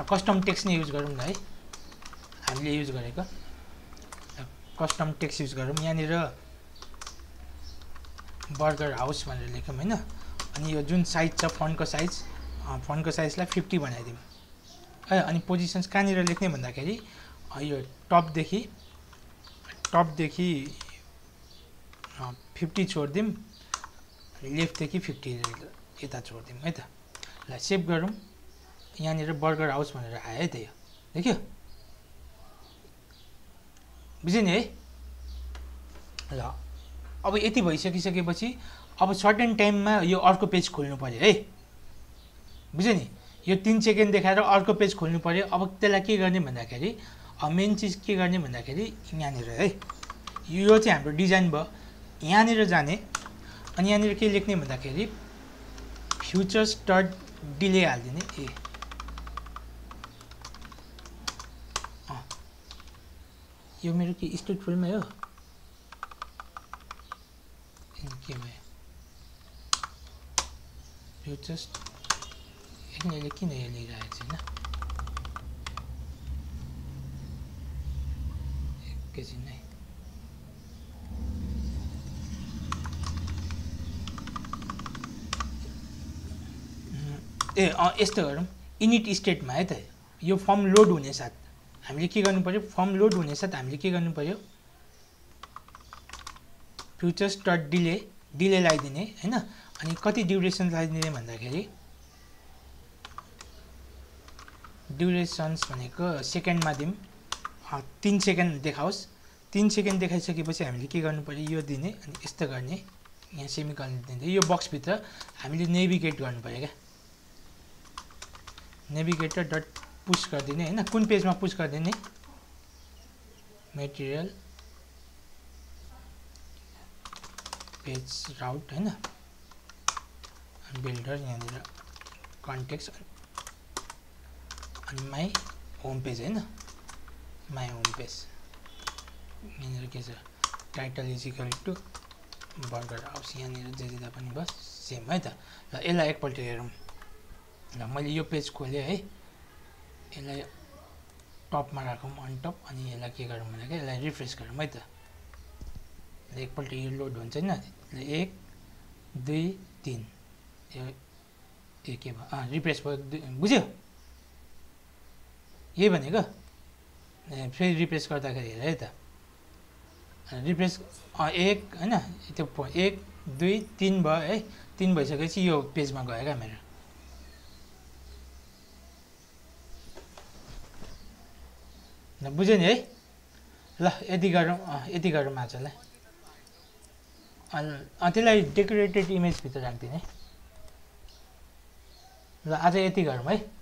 कस्टम टेक्स्ट नै युज गरौँ न है। हामीले युज गरेको। कस्टम टेक्स्ट युज गरौँ। यहाँनिर बर्गर हाउस भनेर लेखौँ होइन? अनि यो जुन साइज छ फन्टको साइज फन्टको साइजलाई फिफ्टी बनाइदिउँ। है अनि पोजिसन्स कहाँनिर लेख्ने भन्दाखेरि यो टपदेखि टपदेखि फिफ्टी छोडिदिउँ लेफ्टदेखि फिफ्टी यता छोडिदिउँ है त? ल सेभ गरौँ। यहाँनिर बर्गर हाउस भनेर आयो है त यो। देख्यो? बुझ्यो नि है? ल अब यति भइसकिसकेपछि अब सर्टेन टाइममा यो अर्को पेज खोल्नु पऱ्यो है। बुझ्यो नि? यो तिन सेकेन्ड देखाएर अर्को पेज खोल्नु पऱ्यो अब त्यसलाई के गर्ने भन्दाखेरि मेन चिज के गर्ने भन्दाखेरि यहाँनिर है। यो चाहिँ हाम्रो डिजाइन भयो। यहाँनिर जाने अनि यहाँनिर के लेख्ने भन्दाखेरि फ्युचर स्टार्ट डिले हालिदिने। ए यो मेरो के स्टेट फुलमै हो? ए, के भयो? फ्युचर एकछिन यसले किन यो लिइरहेको छ होइन एकैछिन है। ए अँ यस्तो गरौँ। इनिट स्टेटमा है त यो फर्म लोड हुने साथ। हामीले के गर्नु पऱ्यो फर्म लोड हुने साथ हामीले के गर्नु पऱ्यो फ्युचर स्टार्ट डिले डिले लगाइदिने होइन? अनि कति ड्युरेसन लगाइदिने भन्दाखेरि ड्युरेसन्स भनेको सेकेन्डमा दिउँ तिन सेकेन्ड देखाओस्। तिन सेकेन्ड देखाइसकेपछि हामीले के गर्नु पऱ्यो यो दिने अनि यस्तो गर्ने। यहाँ सेमिकलन दिँदै यो बक्सभित्र हामीले नेभिगेट गर्नु पऱ्यो क्या। नेभिगेटर डट पुस गरिदिने होइन? कुन पेजमा पुस गरिदिने? मेटेरियल पेज राउट होइन? बिल्डर यहाँनिर कन्टेक्स अनि माई होम पेज होइन? माई होम पेज यहाँनिर के छ? Title is equal to burger house यहाँनिर जे दिँदा पनि बस सेम है त? ल यसलाई एकपल्ट हेरौँ। ल मैले यो पेज खोलेँ है। यसलाई टपमा राखौँ अन टप अनि यसलाई के गरौँ भने यसलाई रिफ्रेस गरौँ है त। एकपल्ट यो लोड हुन्छ होइन एक दुई तिन। ए के भयो। अँ रिफ्रेस भयो बुझ्यो? यही भनेको? ए फेरि रिफ्रेस गर्दाखेरि हेर है त। रिफ्रेस एक होइन त्यो एक दुई तिन भयो है। तिन भइसकेपछि यो पेजमा गयो क्या मेरो। बुझ्यो नि है? ल यति गरौँ यति गरौँ आजलाई अन्- त्यसलाई डेकोरेटेड इमेजभित्र राखिदिने। ल आज यति गरौँ है।